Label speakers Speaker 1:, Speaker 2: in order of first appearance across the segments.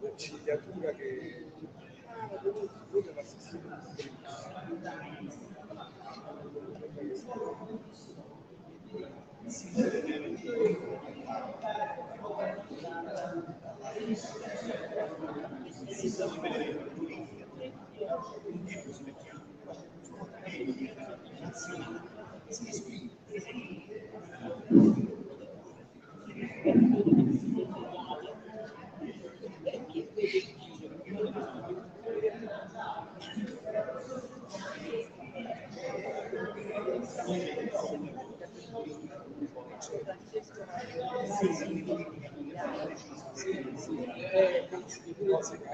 Speaker 1: la cigliatura che è l'assistente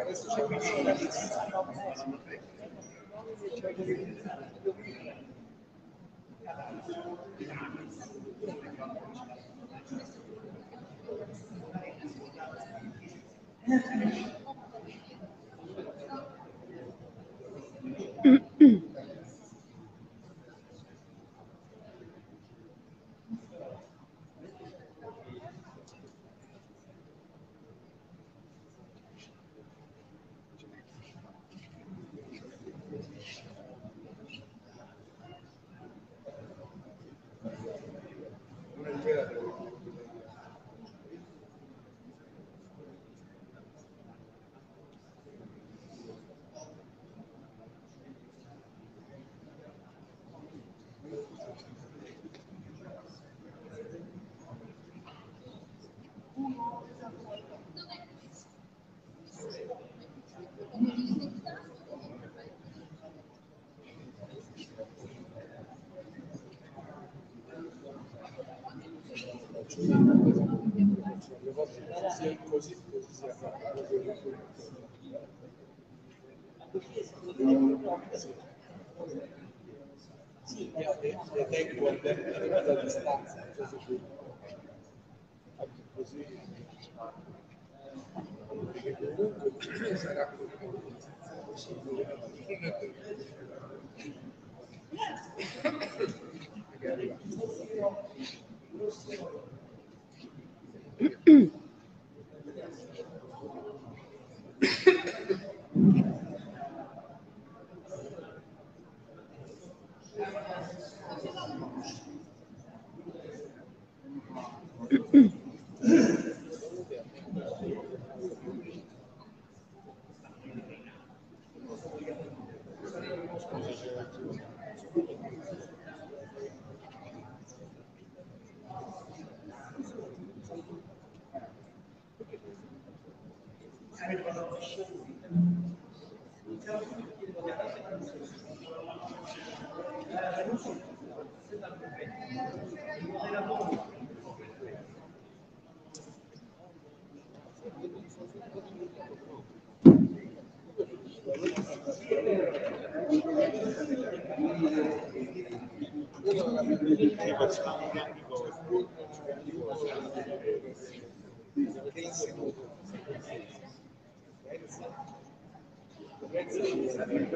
Speaker 1: adesso c'è una non ecco arrivata a distanza, non so se tu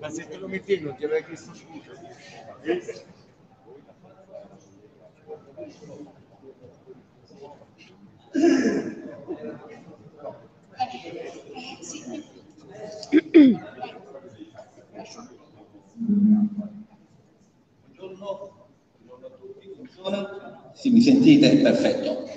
Speaker 1: Ma se te lo mettevi non ti avrei chiesto scusa.
Speaker 2: Sì, mi sentite? Perfetto.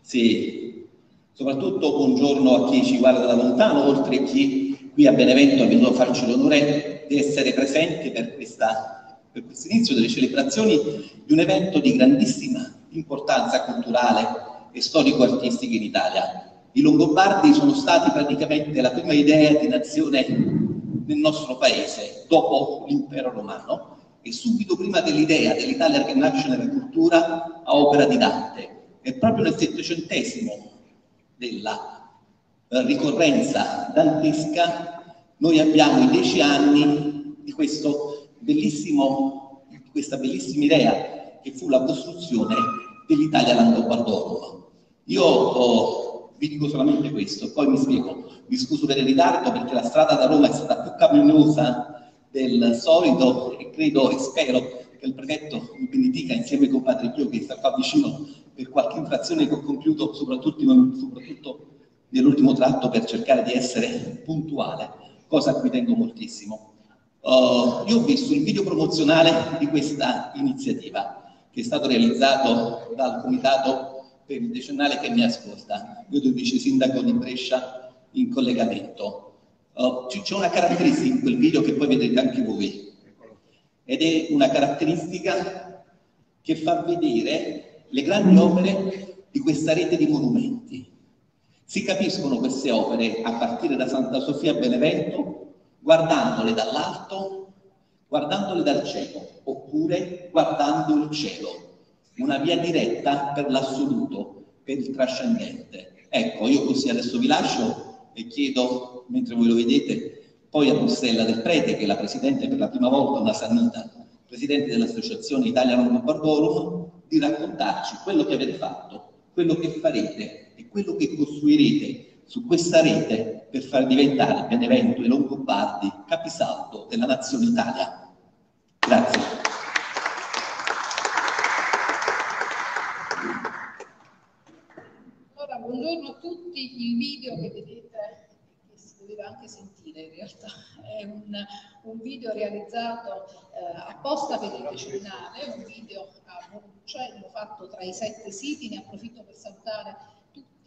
Speaker 2: Sì, soprattutto buongiorno a chi ci guarda da lontano, oltre a chi qui a Benevento è venuto farci l'onore di essere presente per, questa, per questo inizio delle celebrazioni di un evento di grandissima importanza culturale e storico-artistica in Italia. I Longobardi sono stati praticamente la prima idea di nazione nel nostro paese, dopo l'impero romano, e subito prima dell'idea dell'Italia che nasce nella cultura a opera di Dante. E proprio nel settecentesimo della ricorrenza dantesca noi abbiamo i dieci anni di, questo bellissimo, questa bellissima idea che fu la costruzione dell'Italia Langobardorum. Io oh, vi dico solamente questo, poi mi spiego. Mi scuso per il ritardo perché la strada da Roma è stata più camiosa del solito e credo e spero che il prefetto mi benedica insieme con Padre Pio che sta qua vicino per qualche infrazione che ho compiuto soprattutto, soprattutto nell'ultimo tratto per cercare di essere puntuale, cosa a cui tengo moltissimo. Uh, io ho visto il video promozionale di questa iniziativa che è stato realizzato dal comitato per il decennale che mi ascolta. Io sono vice sindaco di Brescia in collegamento. Uh, c'è una caratteristica in quel video che poi vedete anche voi ed è una caratteristica che fa vedere le grandi opere di questa rete di monumenti. Si capiscono queste opere a partire da Santa Sofia Benevento guardandole dall'alto, guardandole dal cielo, oppure guardando il cielo, una via diretta per l'assoluto, per il trascendente. Ecco, io così adesso vi lascio e chiedo, mentre voi lo vedete, poi a Rossella del Prete, che è la presidente per la prima volta, una sanita, presidente dell'Associazione Italia Non Bardorum, di raccontarci quello che avete fatto, quello che farete e quello che costruirete su questa rete per far diventare Benevento e Longobardi capisaldo della nazione Italia. Grazie.
Speaker 3: Allora, buongiorno a tutti, il video che vedete, che si doveva anche sentire in realtà, è un, un video realizzato eh, apposta per il decennale, un video a Monticello fatto tra i sette siti, ne approfitto per salutare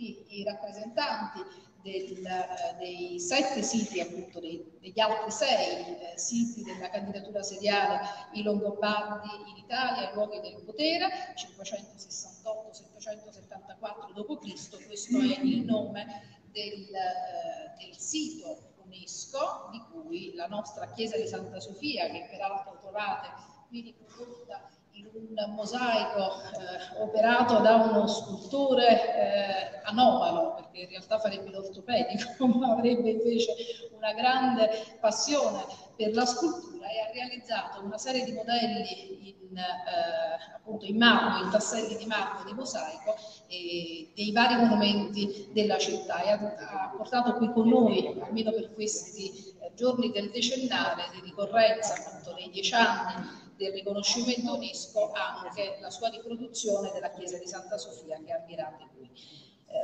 Speaker 3: tutti i rappresentanti del, eh, dei sette siti, appunto dei, degli altri sei eh, siti della candidatura seriale i Longobardi in Italia, i luoghi del potere, 568-774 d.C., questo è il nome del, eh, del sito UNESCO, di cui la nostra chiesa di Santa Sofia, che peraltro trovate qui riprodotta in un mosaico eh, operato da uno scultore eh, anomalo, perché in realtà farebbe l'ortopedico, ma avrebbe invece una grande passione per la scultura e ha realizzato una serie di modelli in, eh, appunto in marmo, in tasselli di marmo di mosaico dei vari monumenti della città e ha, ha, portato qui con noi, almeno per questi giorni del decennale di ricorrenza, appunto dei dieci anni del riconoscimento UNESCO anche la sua riproduzione della chiesa di Santa Sofia che ammirate qui.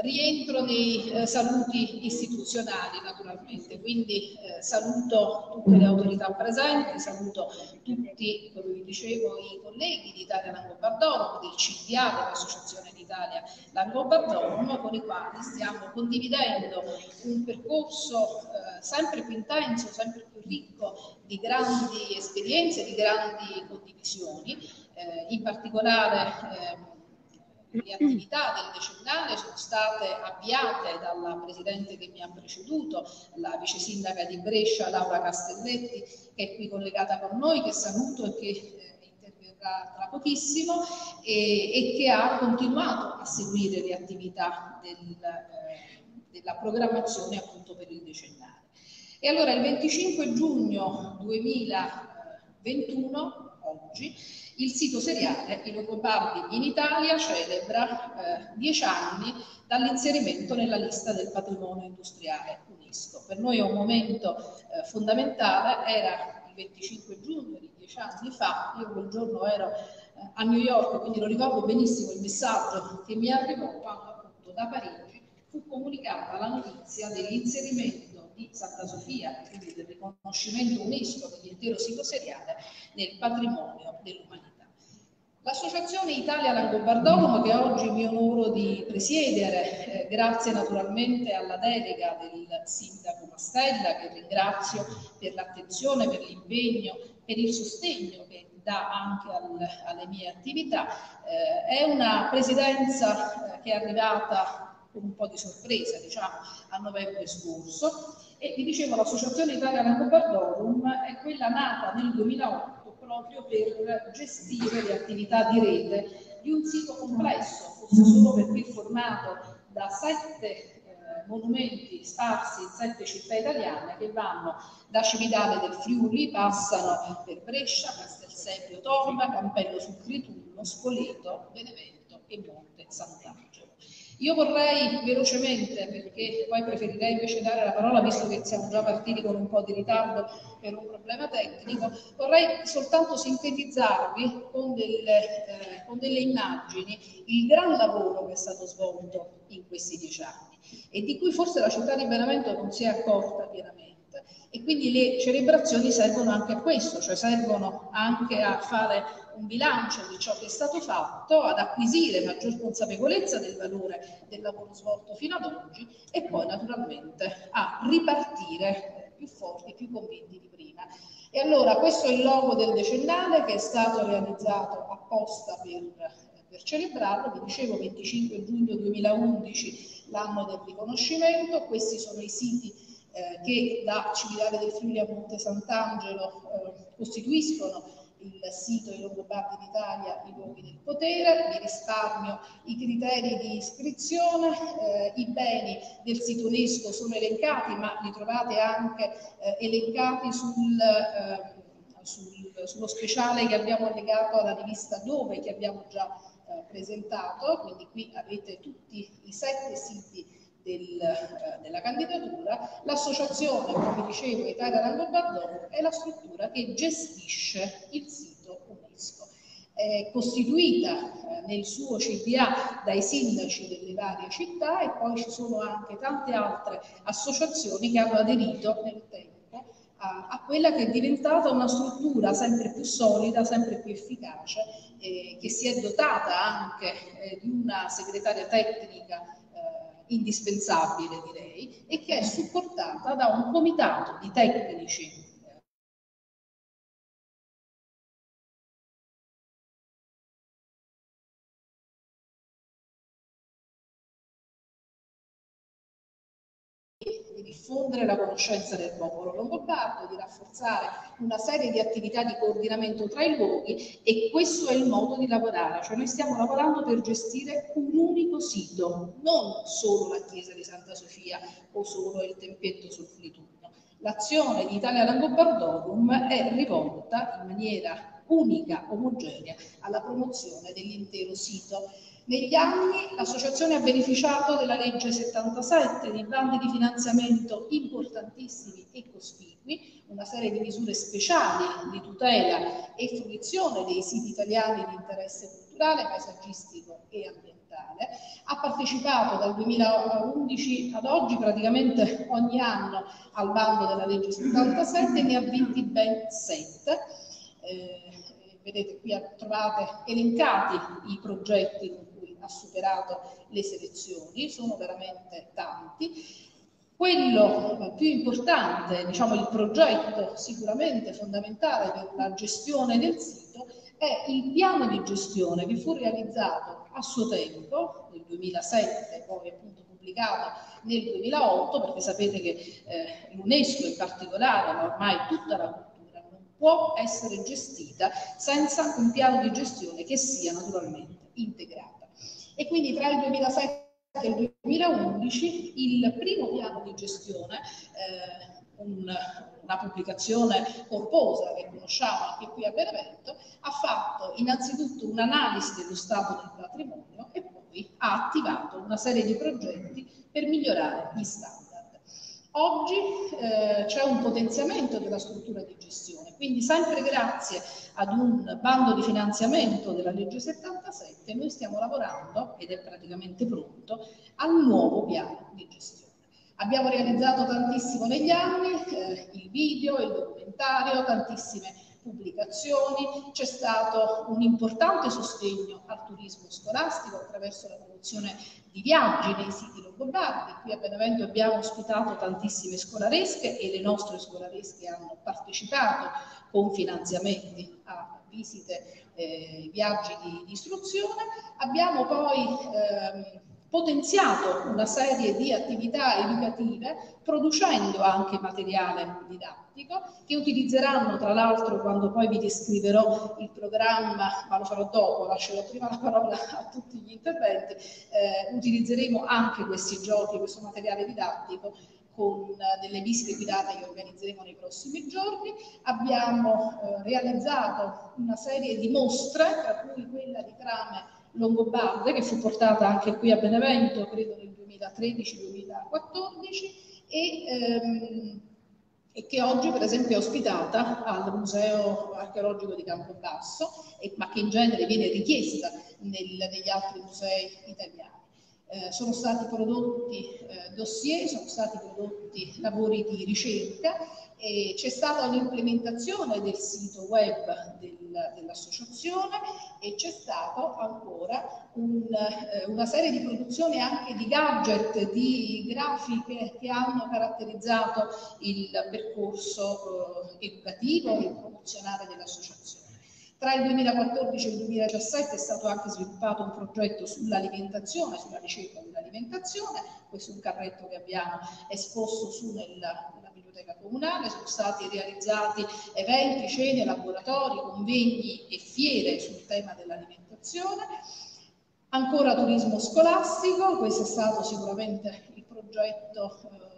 Speaker 3: Rientro nei eh, saluti istituzionali naturalmente, quindi eh, saluto tutte le autorità presenti, saluto tutti, come vi dicevo, i colleghi di Italia Langobardorum, del CDA, dell'Associazione d'Italia Langobardorum, con i quali stiamo condividendo un percorso eh, sempre più intenso, sempre più ricco di grandi esperienze, di grandi condivisioni, eh, in particolare eh, le attività del decennale sono state avviate dalla Presidente che mi ha preceduto, la Vice Sindaca di Brescia Laura Castelletti, che è qui collegata con noi, che saluto e che eh, interverrà tra pochissimo, e, e, che ha continuato a seguire le attività del, eh, della programmazione appunto per il decennale. E allora il 25 giugno 2021, oggi, il sito seriale I Longobardi in Italia celebra eh, dieci anni dall'inserimento nella lista del patrimonio industriale UNESCO. Per noi è un momento eh, fondamentale, era il 25 giugno di dieci anni fa, io quel giorno ero eh, a New York, quindi lo ricordo benissimo il messaggio che mi arrivò quando appunto da Parigi fu comunicata la notizia dell'inserimento di Santa Sofia, quindi del riconoscimento UNESCO dell'intero sito seriale nel patrimonio dell'umanità. L'associazione Italia Langobardorum, che oggi mi onoro di presiedere, eh, grazie naturalmente alla delega del sindaco Mastella, che ringrazio per l'attenzione, per l'impegno, per il sostegno che dà anche al, alle mie attività, eh, è una presidenza eh, che è arrivata con un po' di sorpresa, diciamo, a novembre scorso. E vi dicevo, l'Associazione Italia Langobardorum è quella nata nel 2008 proprio per gestire le attività di rete di un sito complesso, forse solo perché formato da sette eh, monumenti sparsi in sette città italiane che vanno da Cividale del Friuli, passano per Brescia, Castelsepio, Torma, Campello sul Critullo, Spoleto, Benevento e Monte Sant'Angelo. Io vorrei velocemente, perché poi preferirei invece dare la parola, visto che siamo già partiti con un po' di ritardo per un problema tecnico, vorrei soltanto sintetizzarvi con delle, eh, con delle immagini il gran lavoro che è stato svolto in questi dieci anni e di cui forse la città di Benevento non si è accorta pienamente. E quindi le celebrazioni servono anche a questo, cioè servono anche a fare un bilancio di ciò che è stato fatto, ad acquisire maggior consapevolezza del valore del lavoro svolto fino ad oggi e poi naturalmente a ripartire più forti, più convinti di prima. E allora questo è il logo del decennale che è stato realizzato apposta per, per celebrarlo, vi dicevo 25 giugno 2011 l'anno del riconoscimento, questi sono i siti eh, che da Cividale del Friuli a Monte Sant'Angelo eh, costituiscono il sito I Longobardi d'Italia, i luoghi del potere, vi risparmio i criteri di iscrizione, eh, i beni del sito UNESCO sono elencati, ma li trovate anche eh, elencati sul, eh, sul, sullo speciale che abbiamo allegato alla rivista Dove, che abbiamo già eh, presentato, quindi qui avete tutti i sette siti del, eh, della candidatura, l'associazione, come dicevo, Italia Langobardone è la struttura che gestisce il sito UNESCO. È costituita eh, nel suo CDA dai sindaci delle varie città e poi ci sono anche tante altre associazioni che hanno aderito nel tempo a, a quella che è diventata una struttura sempre più solida, sempre più efficace, eh, che si è dotata anche eh, di una segretaria tecnica indispensabile direi, e che è supportata da un comitato di tecnici diffondere la conoscenza del popolo longobardo, di rafforzare una serie di attività di coordinamento tra i luoghi e questo è il modo di lavorare, cioè noi stiamo lavorando per gestire un unico sito, non solo la chiesa di Santa Sofia o solo il tempietto sul Flitugno. L'azione di Italia Langobardorum è rivolta in maniera unica, omogenea, alla promozione dell'intero sito negli anni l'associazione ha beneficiato della legge 77 di bandi di finanziamento importantissimi e cospicui, una serie di misure speciali di tutela e fruizione dei siti italiani di interesse culturale, paesaggistico e ambientale. Ha partecipato dal 2011 ad oggi praticamente ogni anno al bando della legge 77 e ne ha vinti ben 7. Eh, vedete qui trovate elencati i progetti superato le selezioni, sono veramente tanti. Quello più importante, diciamo il progetto sicuramente fondamentale per la gestione del sito è il piano di gestione che fu realizzato a suo tempo, nel 2007, poi appunto pubblicato nel 2008, perché sapete che eh, l'UNESCO in particolare, ma ormai tutta la cultura, non può essere gestita senza un piano di gestione che sia naturalmente integrato e quindi tra il 2007 e il 2011 il primo piano di gestione, eh, un, una pubblicazione corposa che conosciamo anche qui a Benevento, ha fatto innanzitutto un'analisi dello stato del patrimonio e poi ha attivato una serie di progetti per migliorare gli standard. Oggi eh, c'è un potenziamento della struttura di gestione, quindi sempre grazie ad un bando di finanziamento della legge 77 noi stiamo lavorando, ed è praticamente pronto, al nuovo piano di gestione. Abbiamo realizzato tantissimo negli anni, eh, il video, il documentario, tantissime pubblicazioni, c'è stato un importante sostegno al turismo scolastico attraverso la promozione di viaggi nei siti longobardi. Qui a Benevento abbiamo ospitato tantissime scolaresche e le nostre scolaresche hanno partecipato con finanziamenti a visite, eh, viaggi di, di, istruzione. Abbiamo poi ehm, potenziato una serie di attività educative producendo anche materiale didattico che utilizzeranno tra l'altro quando poi vi descriverò il programma, ma lo farò dopo, lascerò prima la parola a tutti gli interventi, eh, utilizzeremo anche questi giochi, questo materiale didattico con delle visite guidate che organizzeremo nei prossimi giorni. Abbiamo eh, realizzato una serie di mostre, tra cui quella di trame longobarde che fu portata anche qui a Benevento, credo nel 2013-2014 e, ehm, e, che oggi per esempio è ospitata al Museo Archeologico di Campobasso, e, ma che in genere viene richiesta nel, negli altri musei italiani. Eh, sono stati prodotti eh, dossier, sono stati prodotti lavori di ricerca e c'è stata un'implementazione del sito web del, dell'associazione e c'è stata ancora un, eh, una serie di produzioni anche di gadget, di grafiche che hanno caratterizzato il percorso eh, educativo e promozionale dell'associazione. Tra il 2014 e il 2017 è stato anche sviluppato un progetto sull'alimentazione, sulla ricerca dell'alimentazione, questo è un carretto che abbiamo esposto su nella, biblioteca comunale, sono stati realizzati eventi, cene, laboratori, convegni e fiere sul tema dell'alimentazione. Ancora turismo scolastico, questo è stato sicuramente il progetto eh,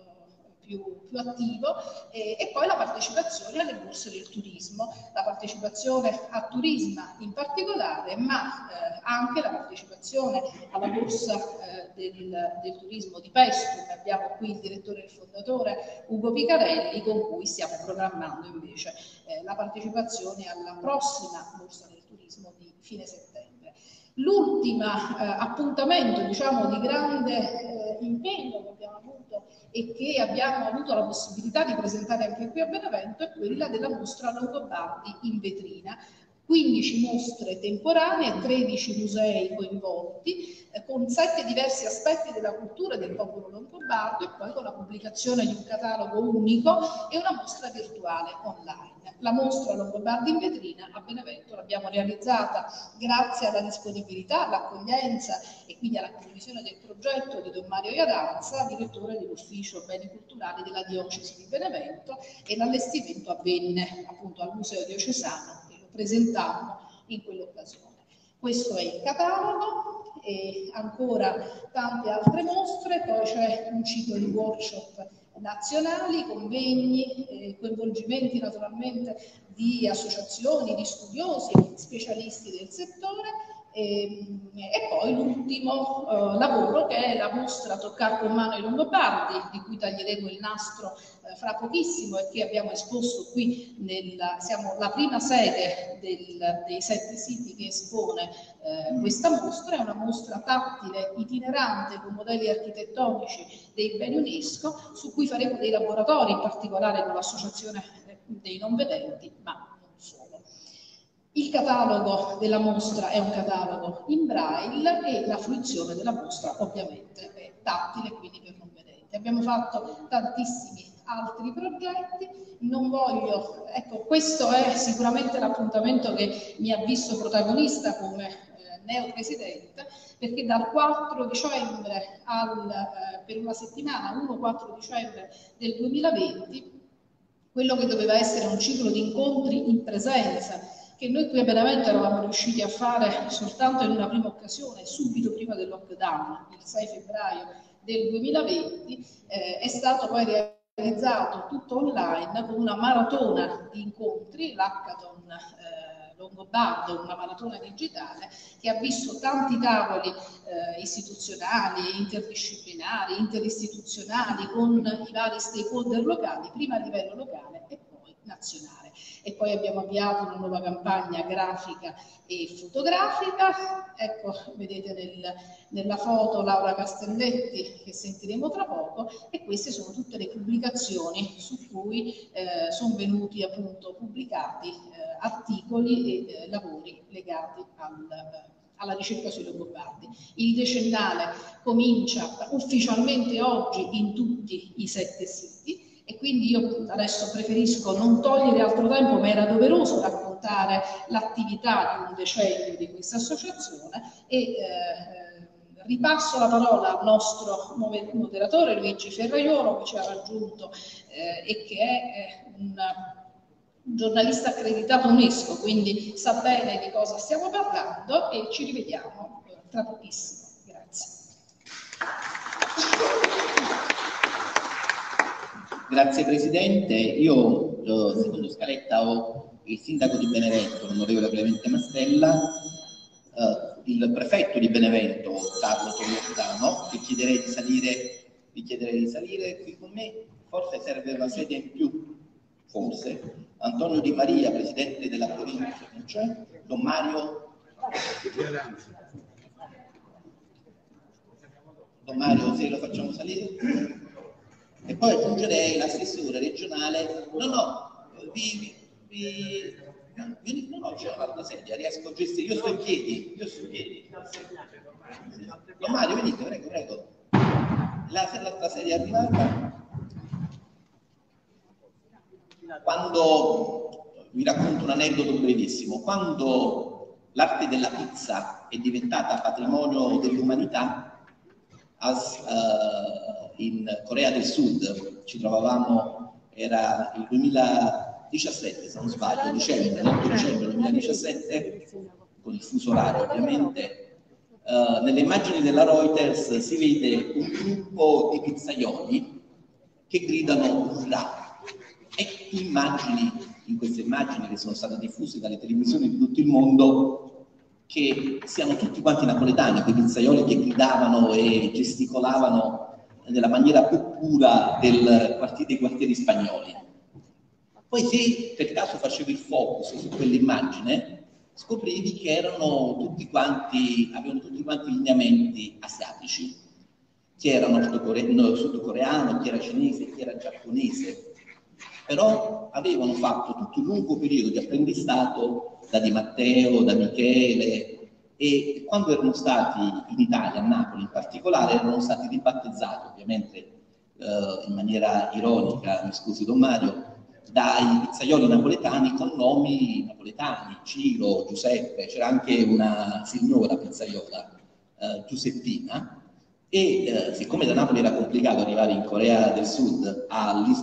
Speaker 3: più, più attivo eh, e poi la partecipazione alle borse del turismo, la partecipazione a turismo in particolare, ma eh, anche la partecipazione alla borsa eh, del, del, turismo di Pestum. Abbiamo qui il direttore e il fondatore Ugo Picarelli con cui stiamo programmando invece eh, la partecipazione alla prossima borsa del turismo di fine settembre. L'ultimo eh, appuntamento diciamo, di grande eh, impegno che abbiamo avuto e che abbiamo avuto la possibilità di presentare anche qui a Benevento è quella della mostra Longobardi in vetrina. 15 mostre temporanee, 13 musei coinvolti, eh, con sette diversi aspetti della cultura del popolo longobardo e poi con la pubblicazione di un catalogo unico e una mostra virtuale online. La mostra Longobardi in vetrina a Benevento l'abbiamo realizzata grazie alla disponibilità, all'accoglienza e quindi alla condivisione del progetto di Don Mario Iadanza, direttore dell'Ufficio Beni Culturali della Diocesi di Benevento e l'allestimento avvenne appunto al Museo Diocesano e lo presentammo in quell'occasione. Questo è il catalogo e ancora tante altre mostre, poi c'è un ciclo di workshop nazionali, convegni, eh, coinvolgimenti naturalmente di associazioni, di studiosi, specialisti del settore e, ehm, e poi l'ultimo eh, lavoro che è la mostra Toccare con mano i Longobardi, di cui taglieremo il nastro eh, fra pochissimo e che abbiamo esposto qui, nella, siamo la prima sede del, dei sette siti che espone eh, questa mostra, è una mostra tattile itinerante con modelli architettonici dei beni UNESCO, su cui faremo dei laboratori, in particolare con l'associazione dei non vedenti, ma il catalogo della mostra è un catalogo in braille e la fruizione della mostra ovviamente è tattile, quindi per non vedenti. Abbiamo fatto tantissimi altri progetti, non voglio, ecco questo è sicuramente l'appuntamento che mi ha visto protagonista come eh, neopresidente, perché dal 4 dicembre al, eh, per una settimana, 1-4 dicembre del 2020, quello che doveva essere un ciclo di incontri in presenza che noi qui a Benevento eravamo riusciti a fare soltanto in una prima occasione, subito prima del lockdown, il 6 febbraio del 2020, eh, è stato poi realizzato tutto online con una maratona di incontri, l'Hackathon eh, Longobardo, una maratona digitale, che ha visto tanti tavoli eh, istituzionali, interdisciplinari, interistituzionali, con i vari stakeholder locali, prima a livello locale e poi nazionale e poi abbiamo avviato una nuova campagna grafica e fotografica. Ecco, vedete nel, nella foto Laura Castelletti che sentiremo tra poco e queste sono tutte le pubblicazioni su cui eh, sono venuti appunto pubblicati eh, articoli e eh, lavori legati al, alla ricerca sui longobardi. Il decennale comincia ufficialmente oggi in tutti i sette siti e quindi io adesso preferisco non togliere altro tempo, ma era doveroso raccontare l'attività di un decennio di questa associazione e eh, ripasso la parola al nostro moderatore Luigi Ferraiolo che ci ha raggiunto eh, e che è un giornalista accreditato UNESCO, quindi sa bene di cosa stiamo parlando e ci rivediamo tra pochissimo. Grazie.
Speaker 2: Grazie Presidente, io eh, secondo scaletta ho il sindaco di Benevento, l'onorevole Clemente Mastella, eh, il prefetto di Benevento, Carlo Tollottano, che chiederei di salire, vi chiederei di salire qui con me, forse serve una sedia in più, forse, Antonio Di Maria, presidente della provincia, non c'è? Don Mario? Don Mario, se lo facciamo salire? E poi aggiungerei l'assessore regionale, no, no, vi, vi, vi no, no, c'è un'altra sedia, riesco a gestire, io sto in piedi, io sto in piedi. Don Mario, venite, prego, prego. L'altra sedia è arrivata quando vi racconto un aneddoto brevissimo, quando l'arte della pizza è diventata patrimonio dell'umanità, uh, in Corea del Sud ci trovavamo, era il 2017 se non sbaglio, dicembre, l'8 dicembre 2017, con il fuso orario ovviamente, Uh, nelle immagini della Reuters si vede un gruppo di pizzaioli che gridano urrà e immagini, in queste immagini che sono state diffuse dalle televisioni di tutto il mondo, che siano tutti quanti napoletani, quei pizzaioli che gridavano e gesticolavano nella maniera più pura del dei quartieri spagnoli. Poi se per caso facevi il focus su quell'immagine, scoprivi che erano tutti quanti, avevano tutti quanti lineamenti asiatici. Chi era nordcoreano, sudcoreano, chi era cinese, chi era giapponese, però avevano fatto tutto un lungo periodo di apprendistato da Di Matteo, da Michele e quando erano stati in Italia, a Napoli in particolare, erano stati ribattezzati ovviamente eh, in maniera ironica, mi scusi Don Mario, dai pizzaioli napoletani con nomi napoletani, Ciro, Giuseppe, c'era anche una signora pizzaiola, eh, Giuseppina, e eh, siccome da Napoli era complicato arrivare in Corea del Sud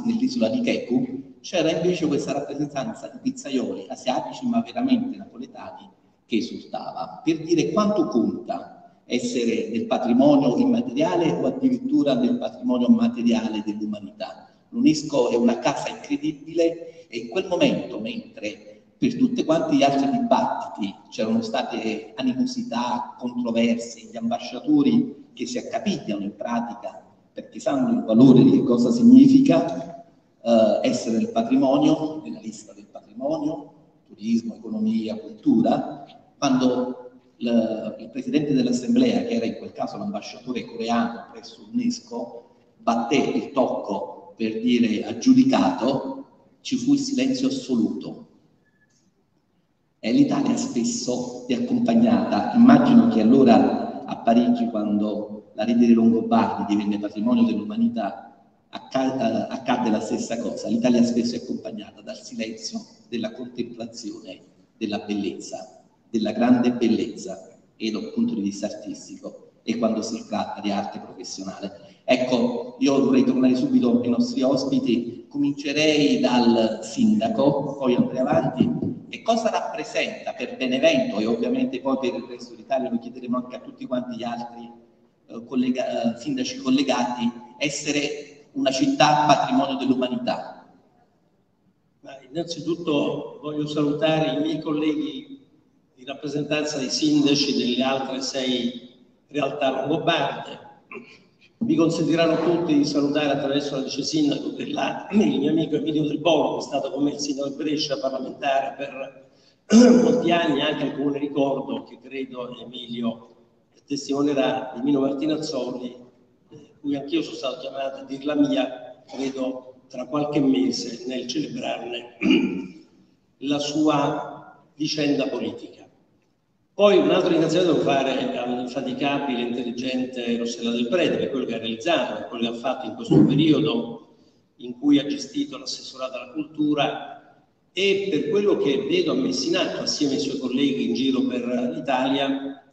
Speaker 2: nell'isola di Keku, c'era invece questa rappresentanza di pizzaioli asiatici ma veramente napoletani che esultava, per dire quanto conta essere del patrimonio immateriale o addirittura del patrimonio materiale dell'umanità. L'UNESCO è una casa incredibile e in quel momento, mentre per tutti quanti gli altri dibattiti c'erano state animosità, controversie, gli ambasciatori che si accapigliano in pratica perché sanno il valore di che cosa significa eh, essere nel patrimonio, nella lista del patrimonio, turismo, economia, cultura, quando il, il presidente dell'assemblea, che era in quel caso l'ambasciatore coreano presso l'UNESCO, batté il tocco per dire aggiudicato, ci fu il silenzio assoluto. E l'Italia spesso è accompagnata, immagino che allora a Parigi quando la rete dei Longobardi divenne patrimonio dell'umanità accadde la stessa cosa. L'Italia spesso è accompagnata dal silenzio della contemplazione della bellezza, della grande bellezza e dal punto di vista artistico e quando si tratta di arte professionale. Ecco, io vorrei tornare subito ai nostri ospiti, comincerei dal sindaco, poi andrei avanti e cosa rappresenta per Benevento e ovviamente poi per il resto d'Italia, lo chiederemo anche a tutti quanti gli altri eh, collega, eh, sindaci collegati, essere una città patrimonio dell'umanità?
Speaker 4: innanzitutto voglio salutare i miei colleghi rappresentanza dei sindaci delle altre sei realtà longobarde. Mi consentiranno tutti di salutare attraverso la vice sindaco della, il mio amico Emilio Del Polo, che è stato con me il sindaco di Brescia parlamentare per molti anni, anche al comune ricordo che credo Emilio testimonierà di Mino Martinazzoli, cui anch'io sono stato chiamato a dir la mia, credo tra qualche mese nel celebrarne la sua vicenda politica. Poi un altro ringraziamento devo fare all'infaticabile, intelligente Rossella Del Prete per quello che ha realizzato, per quello che ha fatto in questo periodo in cui ha gestito l'assessorato alla cultura e per quello che vedo ha messo in atto assieme ai suoi colleghi in giro per l'Italia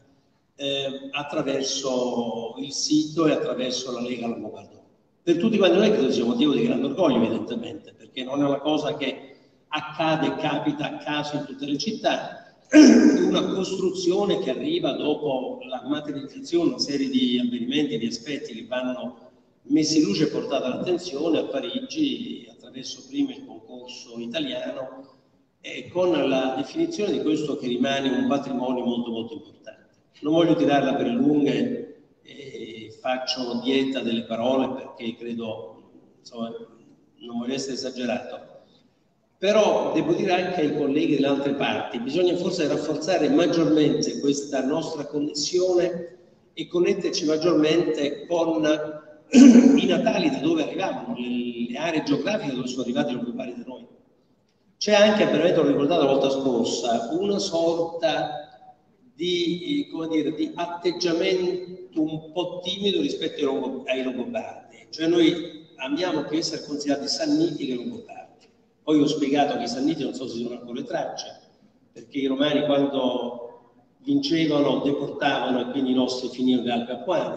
Speaker 4: eh, attraverso il sito e attraverso la Lega Longobardo. Per tutti quanti noi credo sia motivo di grande orgoglio, evidentemente, perché non è una cosa che accade e capita a caso in tutte le città, una costruzione che arriva dopo la materializzazione, una serie di avvenimenti, di aspetti che vanno messi in luce e portati all'attenzione a Parigi attraverso prima il concorso italiano e con la definizione di questo che rimane un patrimonio molto molto importante. Non voglio tirarla per lunghe e faccio dieta delle parole perché credo, insomma, non voglio essere esagerato, però devo dire anche ai colleghi delle altre parti, bisogna forse rafforzare maggiormente questa nostra connessione e connetterci maggiormente con i natali da dove arrivavano, le, le aree geografiche dove sono arrivati gli occupati da noi. C'è anche, veramente l'ho ricordato la volta scorsa, una sorta di, dire, di atteggiamento un po' timido rispetto ai longobardi. Cioè noi amiamo più essere considerati sanniti che longobardi. Poi ho spiegato che i sanniti non so se sono ancora tracce, perché i romani quando vincevano deportavano e quindi i nostri finivano da Alcapuani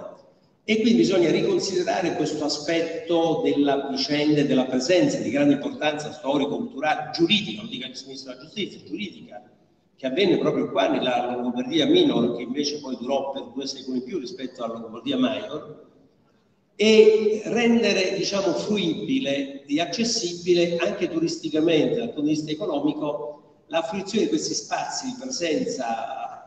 Speaker 4: e quindi bisogna riconsiderare questo aspetto della vicenda e della presenza di grande importanza storico-culturale, giuridica, non dico il ministro della giustizia, giuridica, che avvenne proprio qua nella Lombardia Minor, che invece poi durò per due secoli in più rispetto alla Lombardia Major, e rendere diciamo, fruibile e accessibile anche turisticamente dal punto di vista economico la fruizione di questi spazi di presenza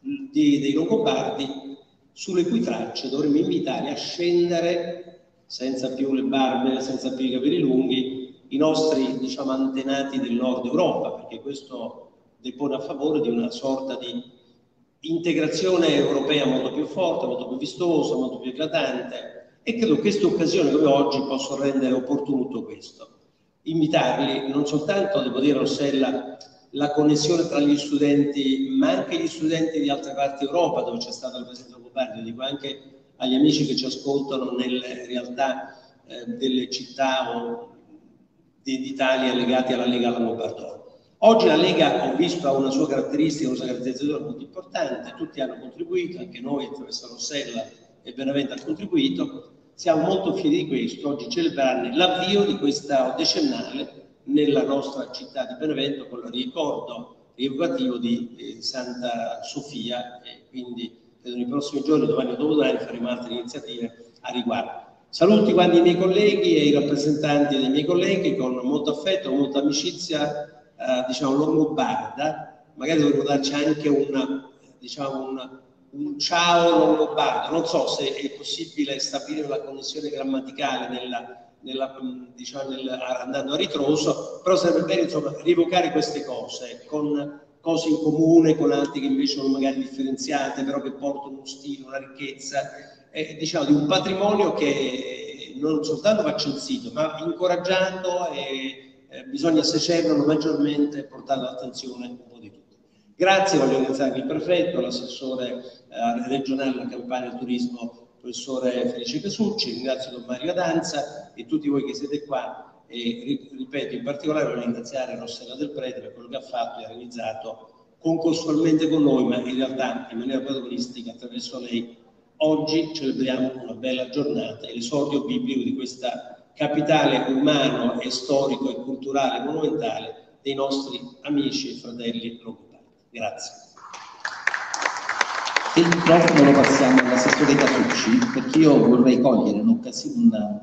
Speaker 4: di, dei Longobardi sulle cui tracce dovremmo invitare a scendere senza più le barbe, senza più i capelli lunghi, i nostri diciamo, antenati del nord Europa, perché questo depone a favore di una sorta di integrazione europea molto più forte, molto più vistosa, molto più eclatante e credo che queste occasioni come oggi possono rendere opportuno tutto questo. Invitarli non soltanto, devo dire, Rossella, la connessione tra gli studenti, ma anche gli studenti di altre parti d'Europa, dove c'è stata la presenza Lombardi, lo dico anche agli amici che ci ascoltano nelle realtà eh, delle città o d'Italia legate alla Lega Lombardo. Oggi la Lega, ho visto, ha una sua caratteristica, una sua caratterizzazione molto importante, tutti hanno contribuito, anche noi attraverso Rossella e Benevento hanno contribuito, siamo molto fieri di questo, oggi celebrare l'avvio di questa decennale nella nostra città di Benevento con il ricordo rievocativo di eh, Santa Sofia e quindi credo nei prossimi giorni, domani o dopodomani, faremo altre iniziative a riguardo. Saluti quanti i miei colleghi e i rappresentanti dei miei colleghi con molto affetto, con molta amicizia, eh, diciamo longobarda, magari dovremmo darci anche una, diciamo, una, un ciao longobardo, non so se è possibile stabilire una connessione grammaticale nella nella, diciamo, nel, andando a ritroso, però sarebbe bene insomma, rievocare queste cose con cose in comune con altri che invece sono magari differenziate, però che portano uno stile, una ricchezza, eh, diciamo di un patrimonio che non soltanto va censito, ma incoraggiato e eh, bisogna secerlo maggiormente e portare l'attenzione un po' di tutti. Grazie, voglio ringraziare il prefetto, l'assessore eh, regionale della campagna del turismo professore Felice Casucci, ringrazio Don Mario Adanza e tutti voi che siete qua e ripeto in particolare voglio ringraziare Rossella Del Prete per quello che ha fatto e ha realizzato concorsualmente con noi ma in realtà in maniera protagonistica attraverso lei oggi celebriamo una bella giornata e l'esordio biblico di questa capitale umano e storico e culturale monumentale dei nostri amici e fratelli locali. Grazie.
Speaker 2: E il microfono lo passiamo all'assessore Casucci, perché io vorrei cogliere un,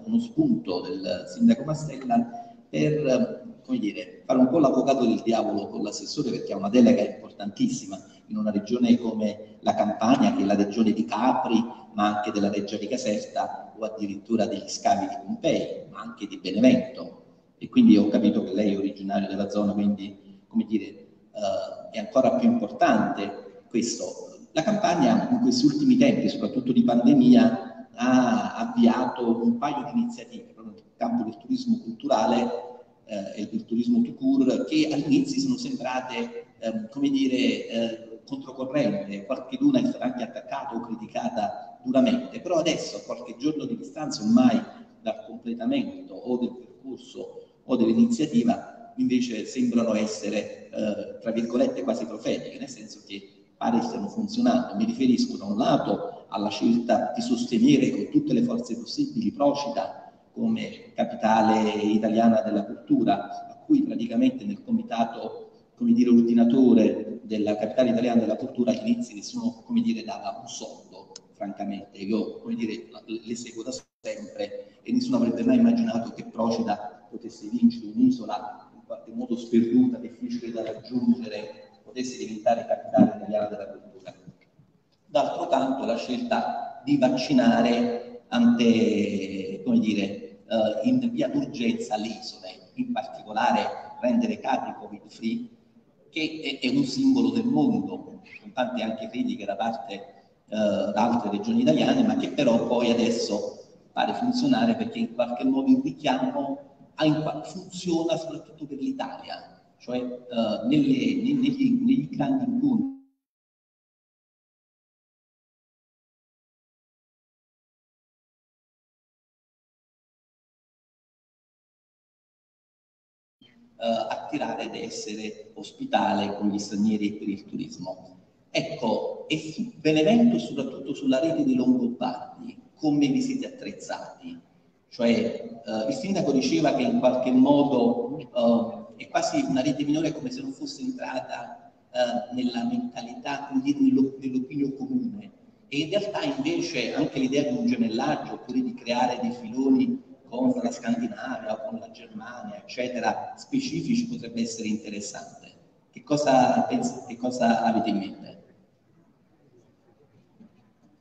Speaker 2: uno spunto del sindaco Mastella per dire, fare un po' l'avvocato del diavolo con l'assessore, perché ha una delega importantissima in una regione come la Campania, che è la regione di Capri, ma anche della regione di Caserta o addirittura degli scavi di Pompei, ma anche di Benevento. E quindi ho capito che lei è originario della zona, quindi come dire, uh, è ancora più importante questo la campagna in questi ultimi tempi, soprattutto di pandemia, ha avviato un paio di iniziative proprio nel campo del turismo culturale eh, e del turismo to cure che all'inizio sono sembrate, eh, come dire, eh, controcorrente, qualche luna è stata anche attaccata o criticata duramente, però adesso a qualche giorno di distanza ormai dal completamento o del percorso o dell'iniziativa invece sembrano essere, eh, tra virgolette, quasi profetiche, nel senso che pare stiano funzionando. Mi riferisco da un lato alla scelta di sostenere con tutte le forze possibili Procida come capitale italiana della cultura, a cui praticamente nel comitato come dire, ordinatore della capitale italiana della cultura all'inizio nessuno come dire, dava un soldo, francamente. Io come dire, le seguo da sempre e nessuno avrebbe mai immaginato che Procida potesse vincere un'isola in qualche modo sperduta, difficile da raggiungere, potesse diventare capitale italiana della cultura. D'altro canto la scelta di vaccinare ante, come dire, uh, in via d'urgenza le isole, in particolare rendere Capri covid free, che è, è, un simbolo del mondo, con tante anche critiche da parte uh, da altre regioni italiane, ma che però poi adesso pare funzionare perché in qualche modo il richiamo funziona soprattutto per l'Italia, cioè uh, nelle, negli, negli grandi incontri attirare ed essere ospitale con gli stranieri e per il turismo. Ecco, e Benevento soprattutto sulla rete dei Longobardi, come vi siete attrezzati? Cioè, uh, il sindaco diceva che in qualche modo uh, è quasi una rete minore come se non fosse entrata uh, nella mentalità, come dire, nell'opinione comune. E in realtà invece anche l'idea di un gemellaggio oppure di creare dei filoni con la Scandinavia con la Germania, eccetera, specifici potrebbe essere interessante. Che cosa, che cosa avete in mente?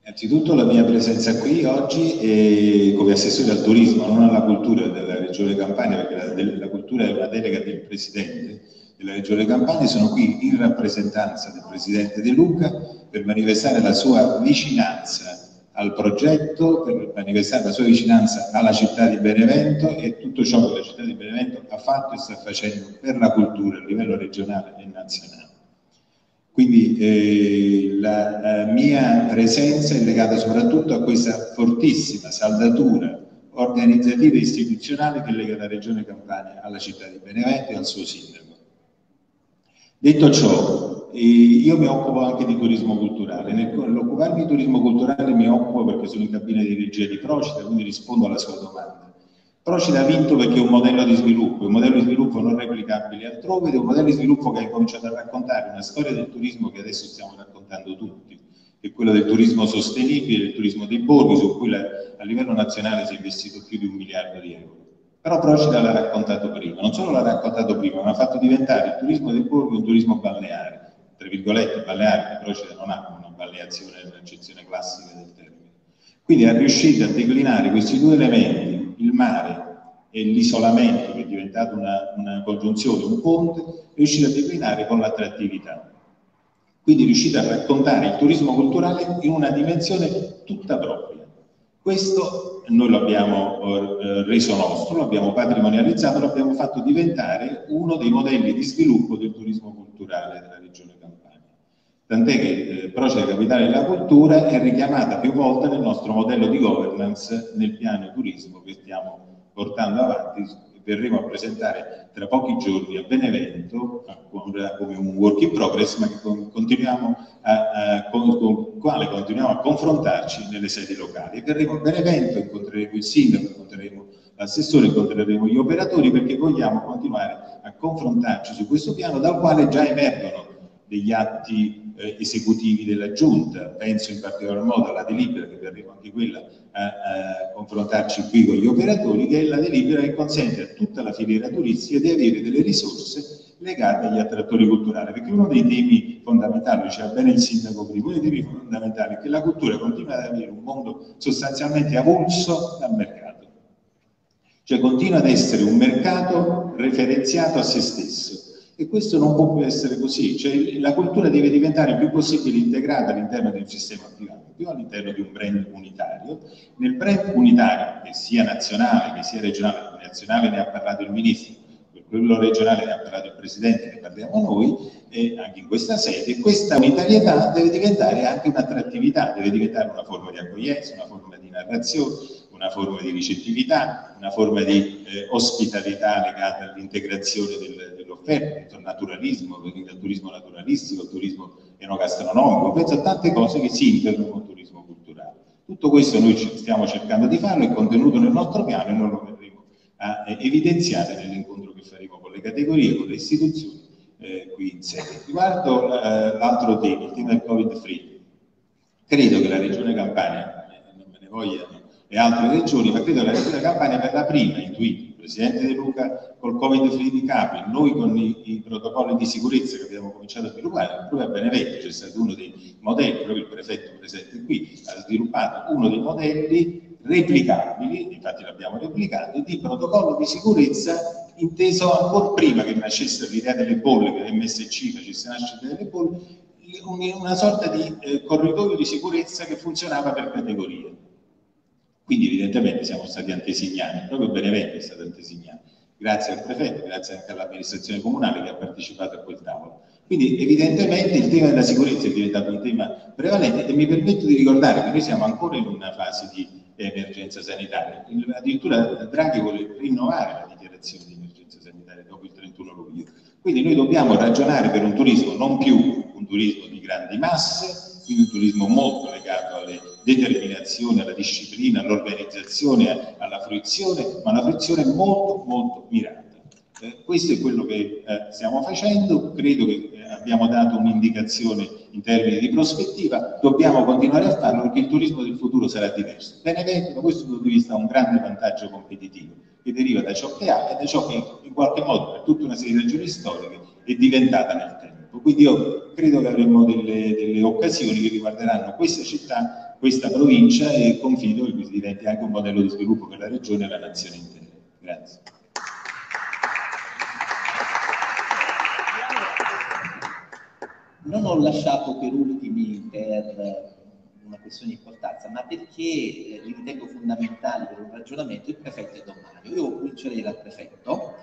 Speaker 5: Innanzitutto la mia presenza qui oggi è come assessore al turismo, non alla cultura della Regione Campania, perché la, la cultura è una delega del Presidente della Regione Campania, sono qui in rappresentanza del Presidente De Luca per manifestare la sua vicinanza al progetto, per manifestare la sua vicinanza alla città di Benevento e tutto ciò che la città di Benevento ha fatto e sta facendo per la cultura a livello regionale e nazionale. Quindi eh, la, la, mia presenza è legata soprattutto a questa fortissima saldatura organizzativa e istituzionale che lega la Regione Campania alla città di Benevento e al suo sindaco. Detto ciò, eh, io mi occupo anche di turismo culturale. Nell'occuparmi di turismo culturale mi occupo perché sono in cabina di regia di Procida, quindi rispondo alla sua domanda. Procida ha vinto perché è un modello di sviluppo, un modello di sviluppo non replicabile altrove ed è un modello di sviluppo che ha cominciato a raccontare una storia del turismo che adesso stiamo raccontando tutti, che è quella del turismo sostenibile, del turismo dei borghi, su cui la, a livello nazionale si è investito più di un miliardo di euro. Però Procida l'ha raccontato prima, non solo l'ha raccontato prima, ma ha fatto diventare il turismo dei borghi un turismo balneare, tra virgolette balneare, Procida non ha una balneazione nell'accezione classica del termine. Quindi è riuscito a declinare questi due elementi, il mare e l'isolamento, che è diventato una, una congiunzione, un ponte, è riuscito a declinare con l'attrattività. Quindi è riuscito a raccontare il turismo culturale in una dimensione tutta propria. Questo noi lo abbiamo eh, reso nostro, lo abbiamo patrimonializzato, lo abbiamo fatto diventare uno dei modelli di sviluppo del turismo culturale della regione. Tant'è che eh, Proceda Capitale della Cultura è richiamata più volte nel nostro modello di governance nel piano turismo che stiamo portando avanti verremo a presentare tra pochi giorni a Benevento come un work in progress, ma continuiamo a, a, con, il quale continuiamo a confrontarci nelle sedi locali. Verremo a Benevento, incontreremo il sindaco, incontreremo l'assessore, incontreremo gli operatori perché vogliamo continuare a confrontarci su questo piano dal quale già emergono degli atti eh, esecutivi della Giunta, penso in particolar modo alla delibera, che verremo anche quella a, a, confrontarci qui con gli operatori, che è la delibera che consente a tutta la filiera turistica di avere delle risorse legate agli attrattori culturali, perché uno dei temi fondamentali, diceva bene il sindaco prima, uno dei temi fondamentali è che la cultura continua ad avere un mondo sostanzialmente avulso dal mercato. Cioè continua ad essere un mercato referenziato a se stesso e questo non può più essere così, cioè la cultura deve diventare il più possibile integrata all'interno di un sistema privato, più all'interno di un brand unitario. Nel brand unitario, che sia nazionale, che sia regionale, nazionale ne ha parlato il Ministro, quello regionale ne ha parlato il Presidente, ne parliamo noi, e anche in questa sede, questa unitarietà deve diventare anche un'attrattività, deve diventare una forma di accoglienza, una forma di narrazione, una forma di ricettività, una forma di eh, ospitalità legata all'integrazione del, dello offerte, il naturalismo, il turismo naturalistico, il turismo enogastronomico, penso a tante cose che si integrano con il turismo culturale. Tutto questo noi stiamo cercando di farlo, è contenuto nel nostro piano e noi lo verremo a evidenziare nell'incontro che faremo con le categorie, con le istituzioni eh, qui in sede. Riguardo eh, l'altro tema, il tema del Covid free, credo che la Regione Campania, eh, non me ne vogliano le altre regioni, ma credo che la Regione Campania per la prima intuito Presidente De Luca col Covid free di Capri, noi con i, i, protocolli di sicurezza che abbiamo cominciato a sviluppare, proprio a Benevento c'è stato uno dei modelli, proprio il prefetto presente qui, ha sviluppato uno dei modelli replicabili, infatti l'abbiamo replicato, di protocollo di sicurezza inteso ancora prima che nascesse l'idea delle bolle, che l'MSC facesse nascere delle bolle, una sorta di eh, corridoio di sicurezza che funzionava per categorie quindi evidentemente siamo stati antesignani, proprio Benevento è stato antesignato, grazie al prefetto, grazie anche all'amministrazione comunale che ha partecipato a quel tavolo. Quindi evidentemente il tema della sicurezza è diventato un tema prevalente e mi permetto di ricordare che noi siamo ancora in una fase di emergenza sanitaria. Addirittura Draghi vuole rinnovare la dichiarazione di emergenza sanitaria dopo il 31 luglio. Quindi noi dobbiamo ragionare per un turismo non più un turismo di grandi masse, quindi un turismo molto legato alle determinazione, alla disciplina, all'organizzazione, alla fruizione, ma una fruizione molto molto mirata. Eh, questo è quello che eh, stiamo facendo, credo che eh, abbiamo dato un'indicazione in termini di prospettiva, dobbiamo continuare a farlo perché il turismo del futuro sarà diverso. Benevento da questo punto di vista ha un grande vantaggio competitivo che deriva da ciò che ha e da ciò che in qualche modo per tutta una serie di ragioni storiche è diventata nel tempo. Quindi io credo che avremo delle, delle occasioni che riguarderanno questa città questa provincia e confido che questo diventi anche un modello di sviluppo per la regione e la nazione intera. Grazie.
Speaker 2: Non ho lasciato per ultimi per una questione di importanza, ma perché li ritengo fondamentali per un ragionamento il prefetto e Don Mario. Io comincerei dal prefetto,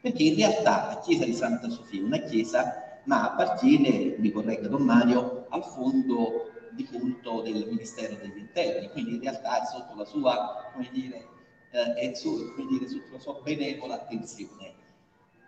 Speaker 2: perché in realtà la chiesa di Santa Sofia è una chiesa, ma appartiene, mi corregga Don Mario, al fondo di punto del Ministero degli Interni, quindi in realtà è sotto la sua, come dire, eh, è su, come dire, sotto la sua benevola attenzione.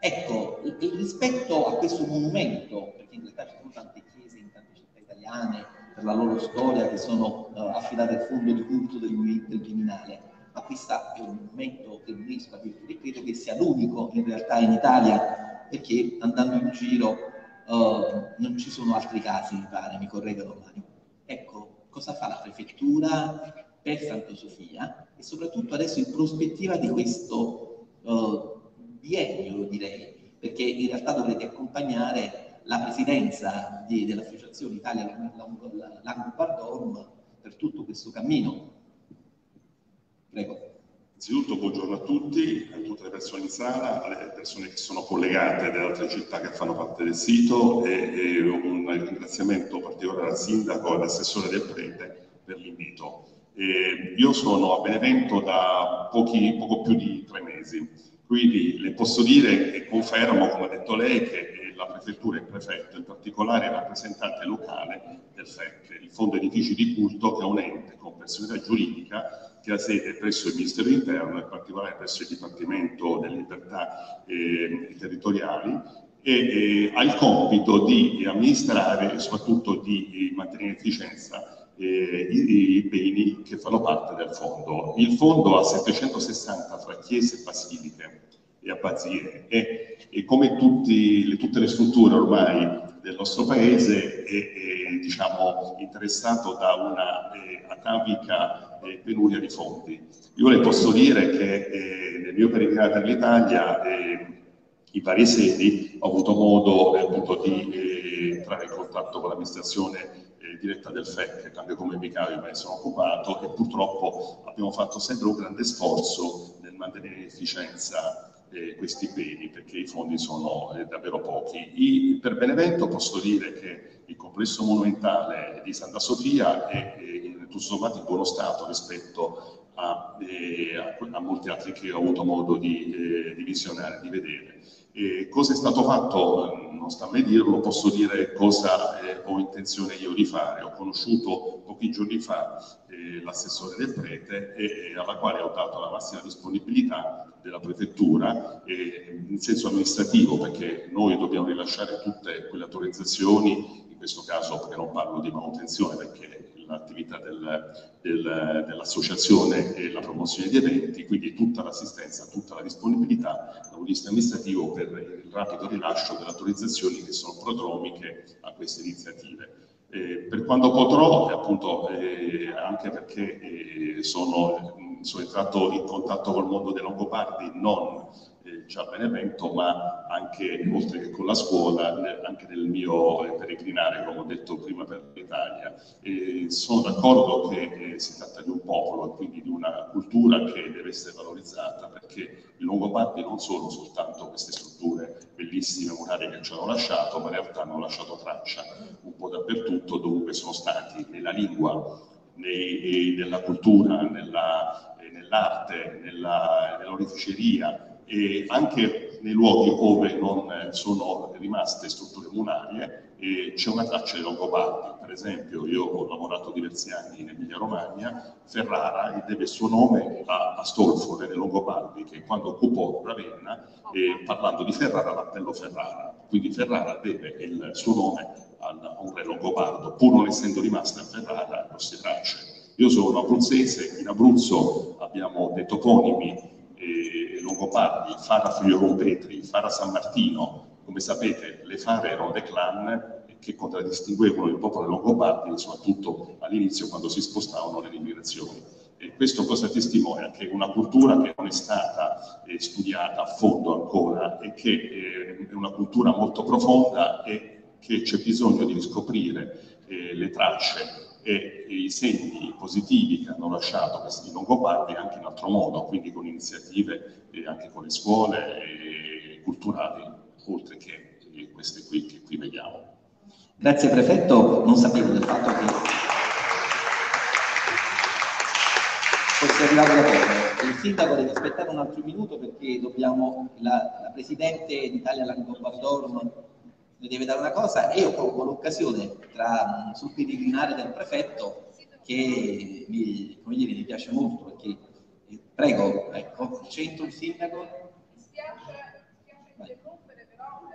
Speaker 2: Ecco, rispetto a questo monumento, perché in realtà ci sono tante chiese in tante città italiane per la loro storia che sono uh, affidate al fondo di culto del movimento criminale, ma questo è un monumento dell'UNESCO e credo che sia l'unico in realtà in Italia perché andando in giro uh, non ci sono altri casi, mi pare, mi corregga domani. Ecco, cosa fa la prefettura per Santa Sofia e soprattutto adesso in prospettiva di questo uh, biennio, direi, perché in realtà dovrete accompagnare la presidenza di, dell'Associazione Italia Lango Pardon per tutto questo cammino. Prego.
Speaker 6: Innanzitutto buongiorno a tutti, a tutte le persone in sala, alle persone che sono collegate da altre città che fanno parte del sito e, e un ringraziamento particolare al sindaco e all'assessore del prete per l'invito. io sono a Benevento da pochi, poco più di tre mesi, quindi le posso dire e confermo, come ha detto lei, che la prefettura e il prefetto, in particolare il rappresentante locale del FEC, il Fondo Edifici di Culto, che è un ente con personalità giuridica che ha sede presso il Ministero dell'Interno, in particolare presso il Dipartimento delle Libertà eh, Territoriali, e eh, ha il compito di amministrare e soprattutto di mantenere in efficienza eh, i, i, beni che fanno parte del fondo. Il fondo ha 760 fra chiese basiliche e abbazie e, e come tutti, le, tutte le strutture ormai del nostro paese è, è diciamo, interessato da una eh, atavica eh, penuria di fondi. Io le posso dire che eh, nel mio peregrinato all'Italia eh, in varie sedi ho avuto modo eh, appunto di eh, entrare in contatto con l'amministrazione diretta del FEC, cambio come vicario me ne sono occupato e purtroppo abbiamo fatto sempre un grande sforzo nel mantenere in efficienza eh, questi beni perché i fondi sono eh, davvero pochi. I, per Benevento posso dire che il complesso monumentale di Santa Sofia è, è in tutto sommato in buono stato rispetto a, eh, a, molti altri che ho avuto modo di, eh, di visionare, di vedere. E cosa è stato fatto? Non sta a me dirlo, posso dire cosa eh, ho intenzione io di fare. Ho conosciuto pochi giorni fa eh, l'assessore del prete e, e, alla quale ho dato la massima disponibilità della prefettura eh, in senso amministrativo perché noi dobbiamo rilasciare tutte quelle autorizzazioni, in questo caso perché non parlo di manutenzione perché l'attività del, del, dell'associazione e la promozione di eventi, quindi tutta l'assistenza, tutta la disponibilità da un vista amministrativo per il rapido rilascio delle autorizzazioni che sono prodromiche a queste iniziative. Eh, per quando potrò, appunto, eh, anche perché eh, sono, sono, entrato in contatto col mondo dei Longobardi non eh, già a Benevento, ma anche, oltre che con la scuola, anche nel mio eh, peregrinare, come ho detto prima, per l'Italia. sono d'accordo che eh, si tratta di un popolo e quindi di una cultura che deve essere valorizzata, perché i Longobardi non sono soltanto queste strutture bellissime murarie che ci hanno lasciato, ma in realtà hanno lasciato traccia un po' dappertutto, dovunque sono stati, nella lingua, nei, nella cultura, nella, nell'arte, nella, nell'orificeria, e anche nei luoghi dove non sono rimaste strutture murarie c'è una traccia di Longobardi. Per esempio, io ho lavorato diversi anni in Emilia Romagna, Ferrara deve il suo nome a Astolfo, re Longobardi, che quando occupò Ravenna, eh, parlando di Ferrara, l'appello Ferrara. Quindi Ferrara deve il suo nome a un re longobardo, pur non essendo rimasta a Ferrara queste tracce. Io sono abruzzese, in Abruzzo abbiamo dei toponimi eh, Longobardi, Fara Figlio Petri, Fara San Martino, come sapete le Fare erano dei clan che contraddistinguevano il popolo Longobardi, soprattutto all'inizio quando si spostavano le migrazioni. E questo cosa testimonia? Che una cultura che non è stata eh, studiata a fondo ancora e che eh, è una cultura molto profonda e che c'è bisogno di riscoprire eh, le tracce e i segni positivi che hanno lasciato questi longobardi anche in altro modo, quindi con iniziative eh, anche con le scuole eh, culturali, oltre che eh, queste qui che qui vediamo.
Speaker 2: Grazie Prefetto, non sapevo del fatto che fosse arrivato da poco. Il Sindaco deve aspettare un altro minuto perché dobbiamo, la, la Presidente d'Italia Langobardorum mi deve dare una cosa e io colgo l'occasione tra, sul peregrinare del prefetto che mi, come dire, mi piace molto perché eh, prego, ecco, centro il sindaco.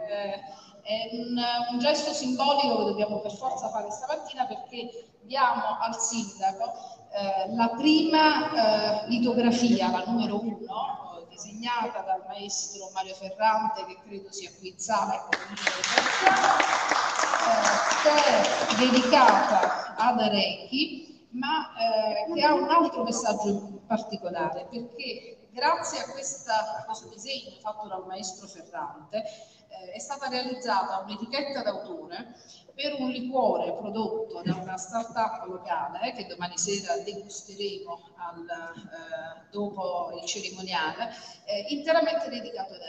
Speaker 3: Eh, è un, un, gesto simbolico che dobbiamo per forza fare stamattina perché diamo al sindaco eh, la prima eh, litografia, la numero uno, disegnata dal maestro Mario Ferrante, che credo sia qui in sala, eh, che è dedicata ad Arechi, ma eh, che ha un altro messaggio particolare, perché grazie a questa, questo disegno fatto dal maestro Ferrante eh, è stata realizzata un'etichetta d'autore per un liquore prodotto da una start-up locale che domani sera degusteremo al, eh, dopo il cerimoniale, eh, interamente dedicato ad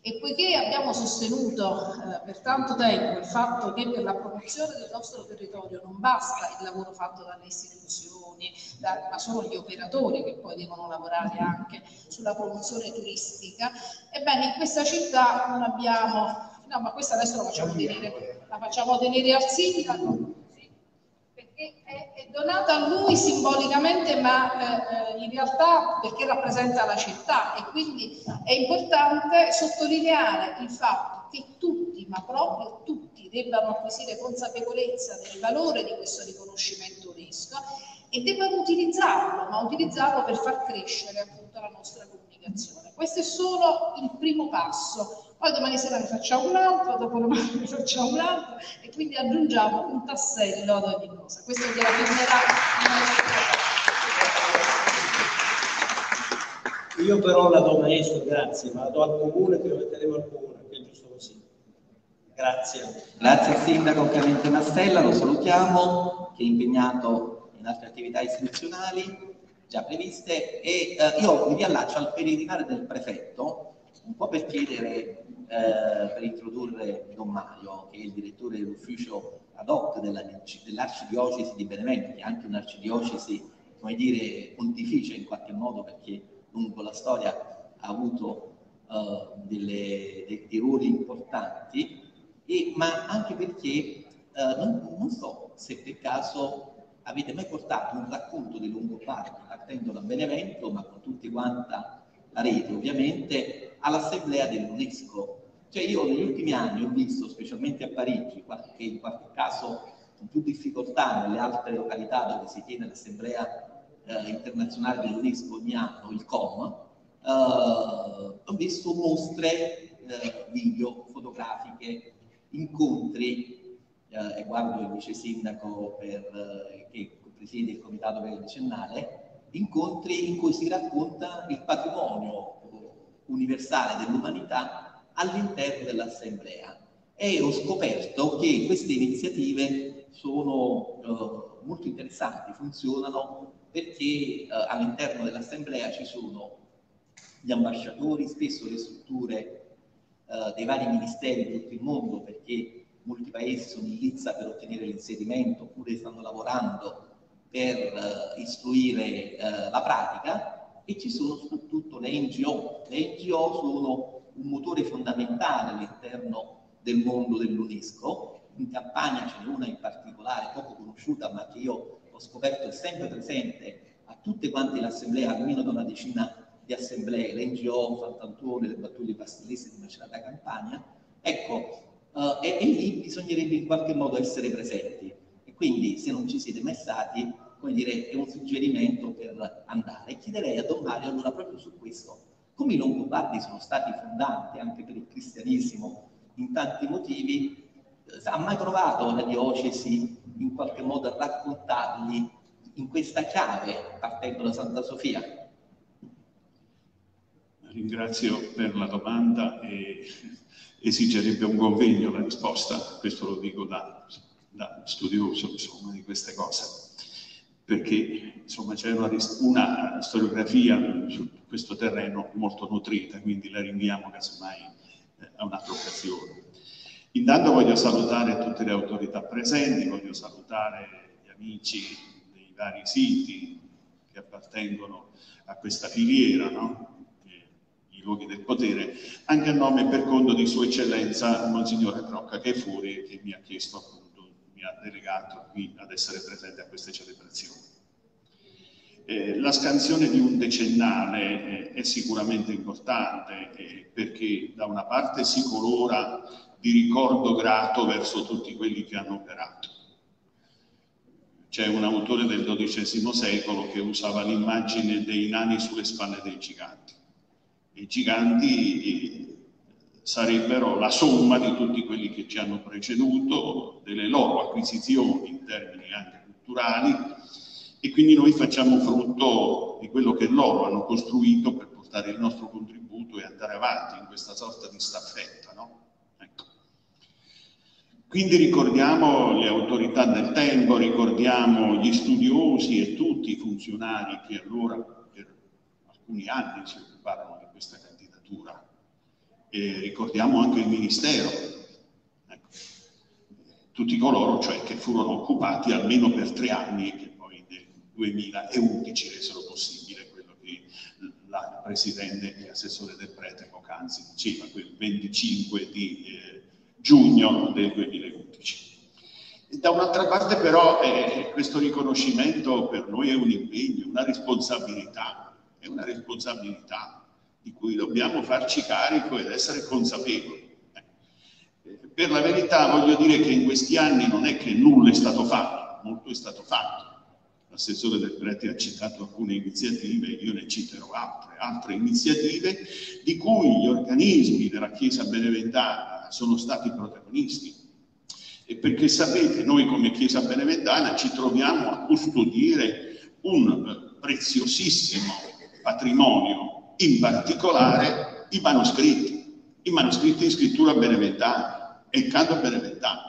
Speaker 3: E poiché abbiamo sostenuto eh, per tanto tempo il fatto che per la promozione del nostro territorio non basta il lavoro fatto dalle istituzioni, da, ma sono gli operatori che poi devono lavorare anche sulla promozione turistica, ebbene in questa città non abbiamo no ma questa adesso la facciamo tenere, la facciamo tenere al sindaco, perché è, donata a lui simbolicamente, ma eh, in realtà perché rappresenta la città e quindi è importante sottolineare il fatto che tutti, ma proprio tutti, debbano acquisire consapevolezza del valore di questo riconoscimento UNESCO e debbano utilizzarlo, ma utilizzarlo per far crescere appunto la nostra comunicazione. Questo è solo il primo passo poi domani sera ne facciamo un altro, dopo domani ne facciamo un altro e quindi aggiungiamo un tassello ad ogni cosa. Questo gliela firmerà
Speaker 4: Io però la do maestro, grazie, ma la do al comune che lo metteremo al comune, che è giusto così. Grazie.
Speaker 2: Grazie al sindaco Clemente Mastella, lo salutiamo, che è impegnato in altre attività istituzionali già previste e eh, io mi riallaccio al peregrinare del prefetto un po' per chiedere eh, per introdurre Don Mario, che è il direttore dell'ufficio ad hoc dell'arcidiocesi di Benevento, che è anche un'arcidiocesi come dire, pontificia in qualche modo perché lungo la storia ha avuto uh, delle, dei, dei, ruoli importanti, e, ma anche perché uh, non, non, so se per caso avete mai portato un racconto di Longobardi partendo da Benevento, ma con tutti quanta la rete ovviamente, all'assemblea dell'UNESCO. Cioè io negli ultimi anni ho visto, specialmente a Parigi, qualche, in qualche caso con più difficoltà nelle altre località dove si tiene l'assemblea eh, internazionale dell'UNESCO ogni anno, il COM, eh, ho visto mostre, eh, video, fotografiche, incontri, eh, e guardo il vice sindaco per, che presiede il comitato per il decennale, incontri in cui si racconta il patrimonio universale dell'umanità all'interno dell'assemblea. E ho scoperto che queste iniziative sono uh, molto interessanti, funzionano perché uh, all'interno dell'assemblea ci sono gli ambasciatori, spesso le strutture uh, dei vari ministeri di tutto il mondo, perché molti paesi sono in lizza per ottenere l'inserimento oppure stanno lavorando per istruire la pratica e ci sono soprattutto le NGO. Le NGO sono un motore fondamentale all'interno del mondo dell'UNESCO. In Campania ce n'è una in particolare, poco conosciuta, ma che io ho scoperto è sempre presente a tutte quante le assemblee, almeno da una decina di assemblee, l'NGO Fantantone, le battuglie pastelliste di Macerata Campania. Ecco, uh, e, e lì bisognerebbe in qualche modo essere presenti. E quindi se non ci siete mai stati, come dire, è un suggerimento per andare. chiederei a Don Mario allora proprio su questo, come i Longobardi sono stati fondanti anche per il cristianesimo in tanti motivi, ha mai provato la diocesi in qualche modo a raccontarli in questa chiave, partendo da Santa Sofia?
Speaker 7: Ringrazio per la domanda e esigerebbe un convegno la risposta, questo lo dico da, da studioso insomma, di queste cose, perché insomma, c'è una, una storiografia su questo terreno molto nutrita, quindi la rinviamo casomai a un'altra occasione. Intanto voglio salutare tutte le autorità presenti, voglio salutare gli amici dei vari siti che appartengono a questa filiera, no? i luoghi del potere, anche a nome e per conto di Sua Eccellenza Monsignore Crocca che è fuori e che mi ha chiesto appunto, ha delegato qui ad essere presente a queste celebrazioni. Eh, la scansione di un decennale eh, è sicuramente importante eh, perché da una parte si colora di ricordo grato verso tutti quelli che hanno operato. C'è un autore del XII secolo che usava l'immagine dei nani sulle spalle dei giganti. I giganti eh, sarebbero la somma di tutti quelli che ci hanno preceduto, delle loro acquisizioni in termini anche culturali, e quindi noi facciamo frutto di quello che loro hanno costruito per portare il nostro contributo e andare avanti in questa sorta di staffetta. No? Ecco. Quindi ricordiamo le autorità del tempo, ricordiamo gli studiosi e tutti i funzionari che allora per alcuni anni si occuparono di questa candidatura. E ricordiamo anche il Ministero, ecco. tutti coloro cioè, che furono occupati almeno per tre anni 2011 resero possibile quello che la Presidente e Assessore del Prete poc'anzi diceva, quel 25 di eh, giugno del 2011. E da un'altra parte però eh, questo riconoscimento per noi è un impegno, una responsabilità, è una responsabilità di cui dobbiamo farci carico ed essere consapevoli. Eh, per la verità voglio dire che in questi anni non è che nulla è stato fatto, molto è stato fatto l'assessore del prete ha citato alcune iniziative, io ne citerò altre, altre iniziative di cui gli organismi della Chiesa beneventana sono stati protagonisti. E perché sapete, noi come Chiesa beneventana ci troviamo a custodire un preziosissimo patrimonio, in particolare i manoscritti, i manoscritti in scrittura beneventana e canto beneventano.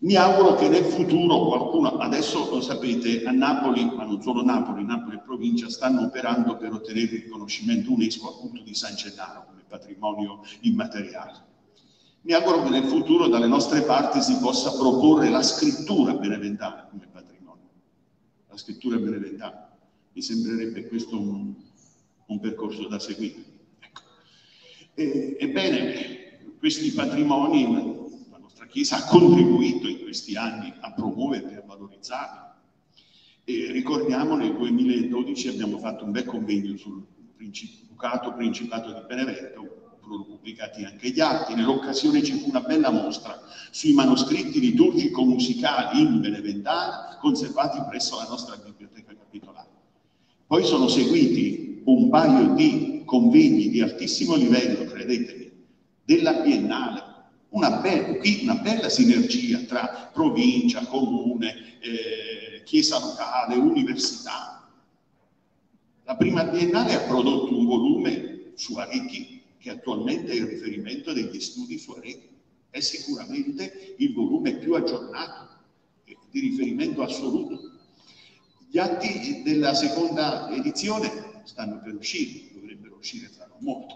Speaker 7: Mi auguro che nel futuro qualcuno, adesso lo sapete, a Napoli, ma non solo Napoli, Napoli e provincia, stanno operando per ottenere il riconoscimento UNESCO appunto di San Gennaro come patrimonio immateriale. Mi auguro che nel futuro dalle nostre parti si possa proporre la scrittura beneventana come patrimonio. La scrittura beneventana. Mi sembrerebbe questo un, un percorso da seguire. Ecco. E, ebbene, questi patrimoni la nostra Chiesa ha contribuito in questi anni a promuoverli, a valorizzarli. E ricordiamo nel 2012 abbiamo fatto un bel convegno sul Ducato Principato di Benevento, furono pubblicati anche gli atti, nell'occasione ci fu una bella mostra sui manoscritti liturgico-musicali in Beneventana conservati presso la nostra biblioteca capitolare. Poi sono seguiti un paio di convegni di altissimo livello, credetemi, della Biennale, una, be una bella sinergia tra provincia, comune, eh, chiesa locale, università, la prima biennale ha prodotto un volume su Arecchi che attualmente è il riferimento degli studi su Arecchi. È sicuramente il volume più aggiornato, di riferimento assoluto. Gli atti della seconda edizione stanno per uscire, dovrebbero uscire tra non molto.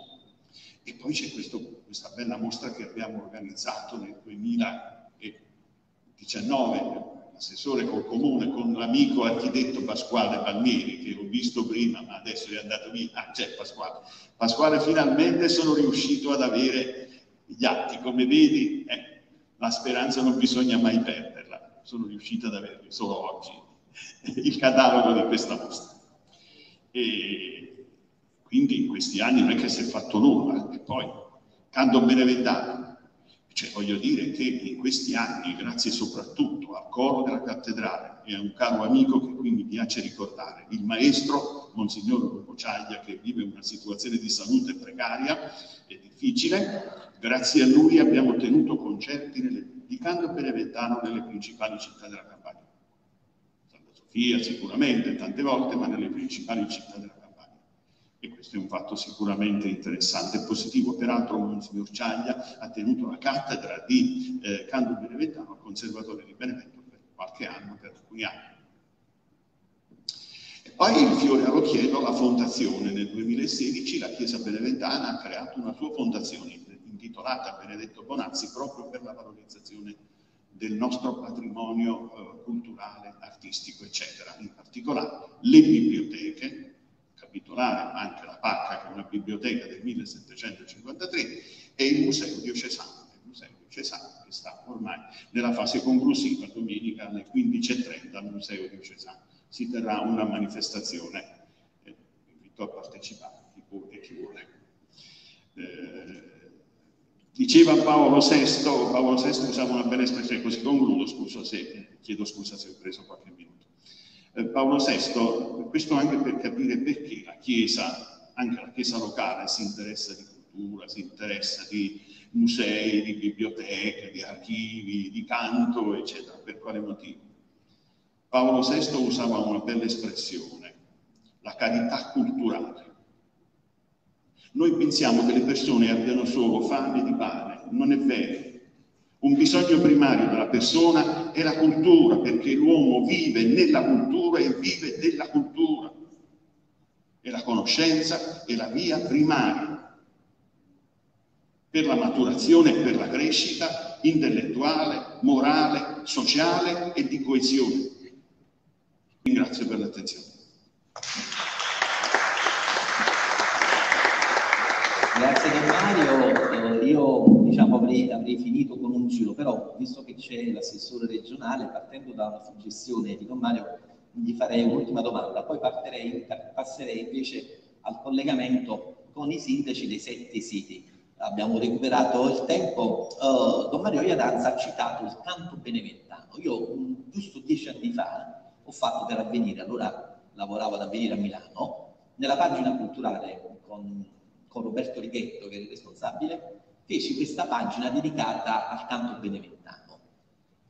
Speaker 7: E poi c'è questa bella mostra che abbiamo organizzato nel 2019 assessore col comune, con l'amico architetto Pasquale Palmieri, che ho visto prima, ma adesso è andato via. Ah, c'è Pasquale. Pasquale, finalmente sono riuscito ad avere gli atti. Come vedi, eh, la speranza non bisogna mai perderla. Sono riuscito ad averli solo oggi, il catalogo di questa mostra. E quindi in questi anni non è che si è fatto nulla. E poi, Canto Beneventano, cioè, voglio dire che in questi anni, grazie soprattutto al coro della cattedrale e a un caro amico che qui mi piace ricordare, il maestro Monsignor Bocciaglia, che vive una situazione di salute precaria e difficile, grazie a lui abbiamo tenuto concerti nelle, di canto beneventano nelle principali città della Campania. Sofia sicuramente, tante volte, ma nelle principali città della Campania e questo è un fatto sicuramente interessante e positivo. Peraltro Monsignor Ciaglia ha tenuto la cattedra di eh, Canto Beneventano al Conservatorio di Benevento per qualche anno, per alcuni anni. Poi il fiore all'occhiello, la fondazione. Nel 2016 la Chiesa Beneventana ha creato una sua fondazione intitolata Benedetto Bonazzi proprio per la valorizzazione del nostro patrimonio eh, culturale, artistico, eccetera. In particolare le biblioteche, capitolare, ma anche la Pacca, che è una biblioteca del 1753, e il Museo Diocesano, il Museo Diocesano che sta ormai nella fase conclusiva, domenica alle 15.30 al Museo Diocesano. Si terrà una manifestazione, eh, invito a partecipare chi può chi vuole. Eh, diceva Paolo VI, Paolo VI usava una bella espressione, così concludo, scusa se, chiedo scusa se ho preso qualche minuto. Eh, Paolo VI, questo anche per capire perché la Chiesa, anche la Chiesa locale, si interessa di cultura, si interessa di musei, di biblioteche, di archivi, di canto, eccetera. Per quale motivo? Paolo VI usava una bella espressione, la carità culturale. Noi pensiamo che le persone abbiano solo fame di pane, non è vero. Un bisogno primario della persona è la cultura, perché l'uomo vive nella cultura e vive della cultura. E la conoscenza è la via primaria per la maturazione e per la crescita intellettuale, morale, sociale e di coesione. Ringrazio per l'attenzione.
Speaker 2: Grazie Mario, eh, io diciamo, avrei, avrei, finito con un giro, però visto che c'è l'assessore regionale, partendo da una suggestione di Don Mario, gli farei un'ultima domanda, poi partirei, passerei invece al collegamento con i sindaci dei sette siti. Abbiamo recuperato il tempo. Uh, Don Mario Iadanza ha citato il canto beneventano. Io um, giusto dieci anni fa ho fatto per avvenire, allora lavoravo ad avvenire a Milano, nella pagina culturale con con Roberto Righetto, che è il responsabile, feci questa pagina dedicata al canto beneventano.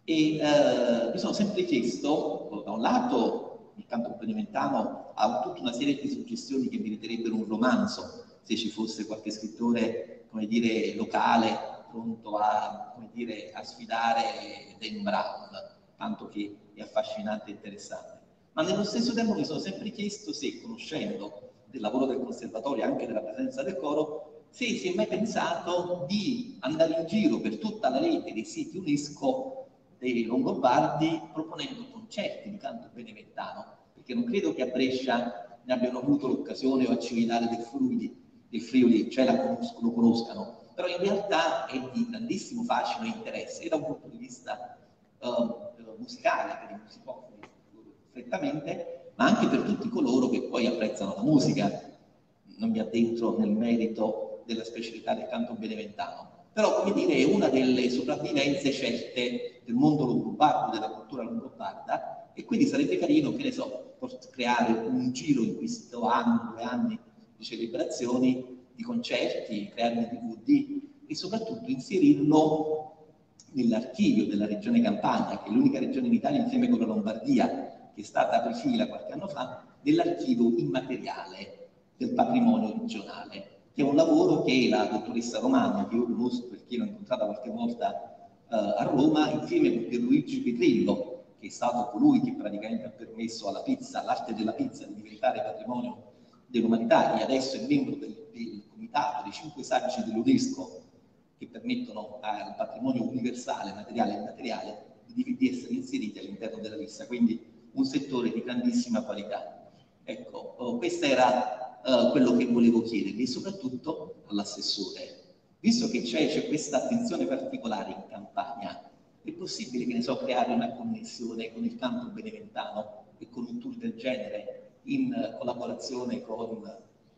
Speaker 2: E eh, mi sono sempre chiesto, da un lato, il canto beneventano ha tutta una serie di suggestioni che meriterebbero un romanzo, se ci fosse qualche scrittore, come dire, locale, pronto a, come dire, a sfidare Dan Brown, tanto che è affascinante e interessante. Ma nello stesso tempo mi sono sempre chiesto se, conoscendo del lavoro del conservatorio, anche della presenza del coro, se si è mai pensato di andare in giro per tutta la rete dei siti UNESCO dei Longobardi proponendo concerti di canto beneventano? Perché non credo che a Brescia ne abbiano avuto l'occasione o a Cividale del Friuli, del Friuli cioè la conoscono, lo conoscano, però in realtà è di grandissimo fascino e interesse, e da un punto di vista uh, musicale, per i musicofoni strettamente, ma anche per tutti coloro che poi apprezzano la musica. Non mi addentro nel merito della specialità del canto beneventano, però come dire è una delle sopravvivenze certe del mondo longobardo, della cultura longobarda, e quindi sarebbe carino, che ne so, creare un giro in questo anno, due anni di celebrazioni, di concerti, creare un DVD e soprattutto inserirlo nell'archivio della regione Campania, che è l'unica regione in Italia insieme con la Lombardia, che è stata aprifila qualche anno fa, nell'archivio immateriale del patrimonio regionale, che è un lavoro che la dottoressa Romano, che io conosco perché l'ho incontrata qualche volta uh, a Roma, insieme con Pierluigi Petrillo, che è stato colui che praticamente ha permesso alla pizza, all'arte della pizza, di diventare patrimonio dell'umanità e adesso è membro del, del comitato dei cinque saggi dell'UNESCO che permettono al patrimonio universale, materiale e immateriale, di, di essere inseriti all'interno della lista, quindi un settore di grandissima qualità. Ecco, oh, questo era uh, quello che volevo chiedervi soprattutto all'assessore. Visto che c'è, questa attenzione particolare in campagna, è possibile che ne so creare una connessione con il campo beneventano e con un tour del genere in collaborazione con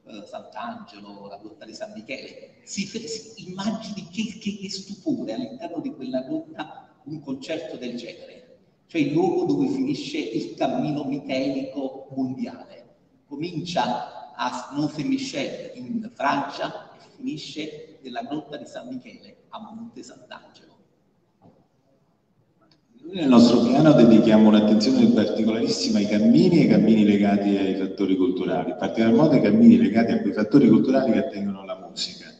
Speaker 2: eh, Sant'Angelo, la grotta di San Michele. Si, si immagini che, che, che stupore all'interno di quella grotta un concerto del genere, cioè il luogo dove finisce il cammino michelico mondiale. Comincia a Mont-Saint-Michel in Francia e finisce nella grotta di San Michele a Monte Sant'Angelo.
Speaker 5: Noi nel nostro piano dedichiamo un'attenzione particolarissima ai cammini e ai cammini legati ai fattori culturali, in particolar modo ai cammini legati a quei fattori culturali che attengono alla musica.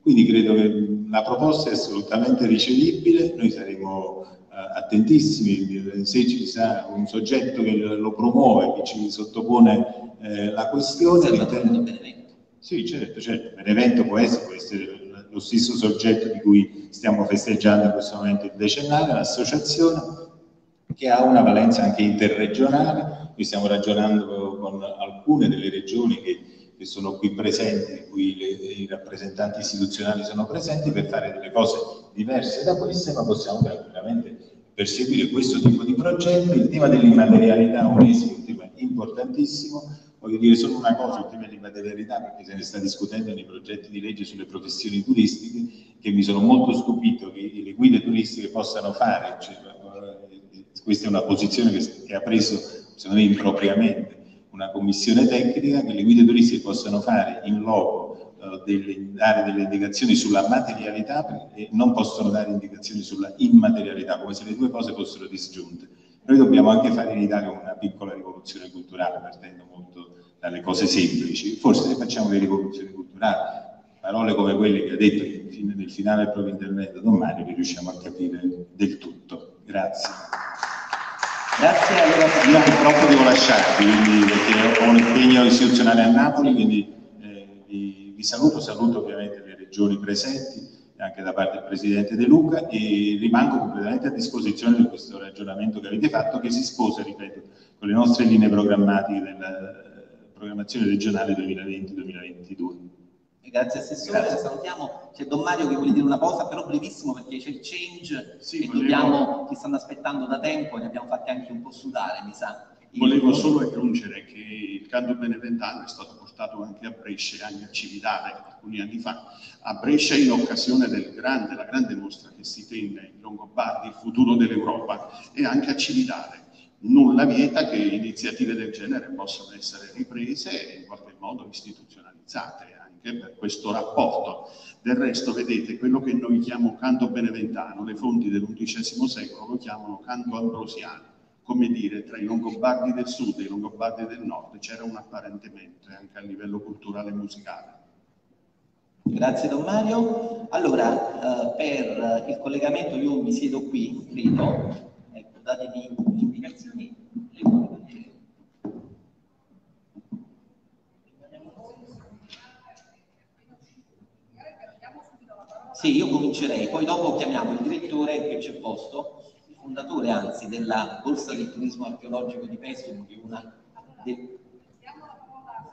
Speaker 5: Quindi credo che la proposta è assolutamente ricevibile, noi saremo attentissimi, se ci sarà un soggetto che lo promuove, che ci sottopone eh, la questione. Sì, certo, certo, l'evento può essere, può essere lo stesso soggetto di cui stiamo festeggiando in questo momento il decennale, l'associazione, che ha una valenza anche interregionale. Noi stiamo ragionando con alcune delle regioni che, che sono qui presenti, in cui le, i rappresentanti istituzionali sono presenti, per fare delle cose diverse da queste, ma possiamo tranquillamente perseguire questo tipo di progetto. Il tema dell'immaterialità UNESCO è un tema importantissimo, Voglio dire solo una cosa, il tema di materialità, perché se ne sta discutendo nei progetti di legge sulle professioni turistiche, che mi sono molto stupito che le guide turistiche possano fare, cioè, eh, questa è una posizione che, che ha preso, secondo me, impropriamente una commissione tecnica, che le guide turistiche possano fare in loco delle, dare delle indicazioni sulla materialità e non possono dare indicazioni sulla immaterialità, come se le due cose fossero disgiunte. Noi dobbiamo anche fare in Italia una piccola rivoluzione culturale, partendo molto dalle cose semplici. Forse se facciamo le rivoluzioni culturali, parole come quelle che ha detto nel finale del proprio intervento Don Mario, li riusciamo a capire del tutto. Grazie.
Speaker 2: Grazie, allora
Speaker 5: io purtroppo devo lasciarvi, quindi, perché ho un impegno istituzionale a Napoli, quindi eh, vi, vi saluto, saluto ovviamente le regioni presenti anche da parte del Presidente De Luca e rimango completamente a disposizione di questo ragionamento che avete fatto che si sposa, ripeto, con le nostre linee programmatiche della programmazione regionale 2020-2022.
Speaker 2: Grazie Assessore, Grazie. salutiamo. C'è Don Mario che vuole dire una cosa, però brevissimo perché c'è il change sì, che, volevo... dobbiamo, che stanno aspettando da tempo ne abbiamo fatti anche un po' sudare, mi sa.
Speaker 7: Volevo solo aggiungere che il canto beneventano è stato portato anche a Brescia e anche a Cividale alcuni anni fa. A Brescia in occasione del grande, grande mostra che si tenne in Longobardi, il futuro dell'Europa, e anche a Cividale. Nulla vieta che iniziative del genere possano essere riprese e in qualche modo istituzionalizzate anche per questo rapporto. Del resto, vedete, quello che noi chiamiamo canto beneventano, le fonti dell'undicesimo secolo lo chiamano canto ambrosiano come dire, tra i Longobardi del sud e i Longobardi del nord c'era un apparentamento anche a livello culturale e musicale.
Speaker 2: Grazie Don Mario. Allora, eh, per il collegamento io mi siedo qui, credo, ecco, datemi le indicazioni. Sì, io comincerei, poi dopo chiamiamo il direttore che c'è posto fondatore anzi della borsa del turismo archeologico di Pestum, di una De...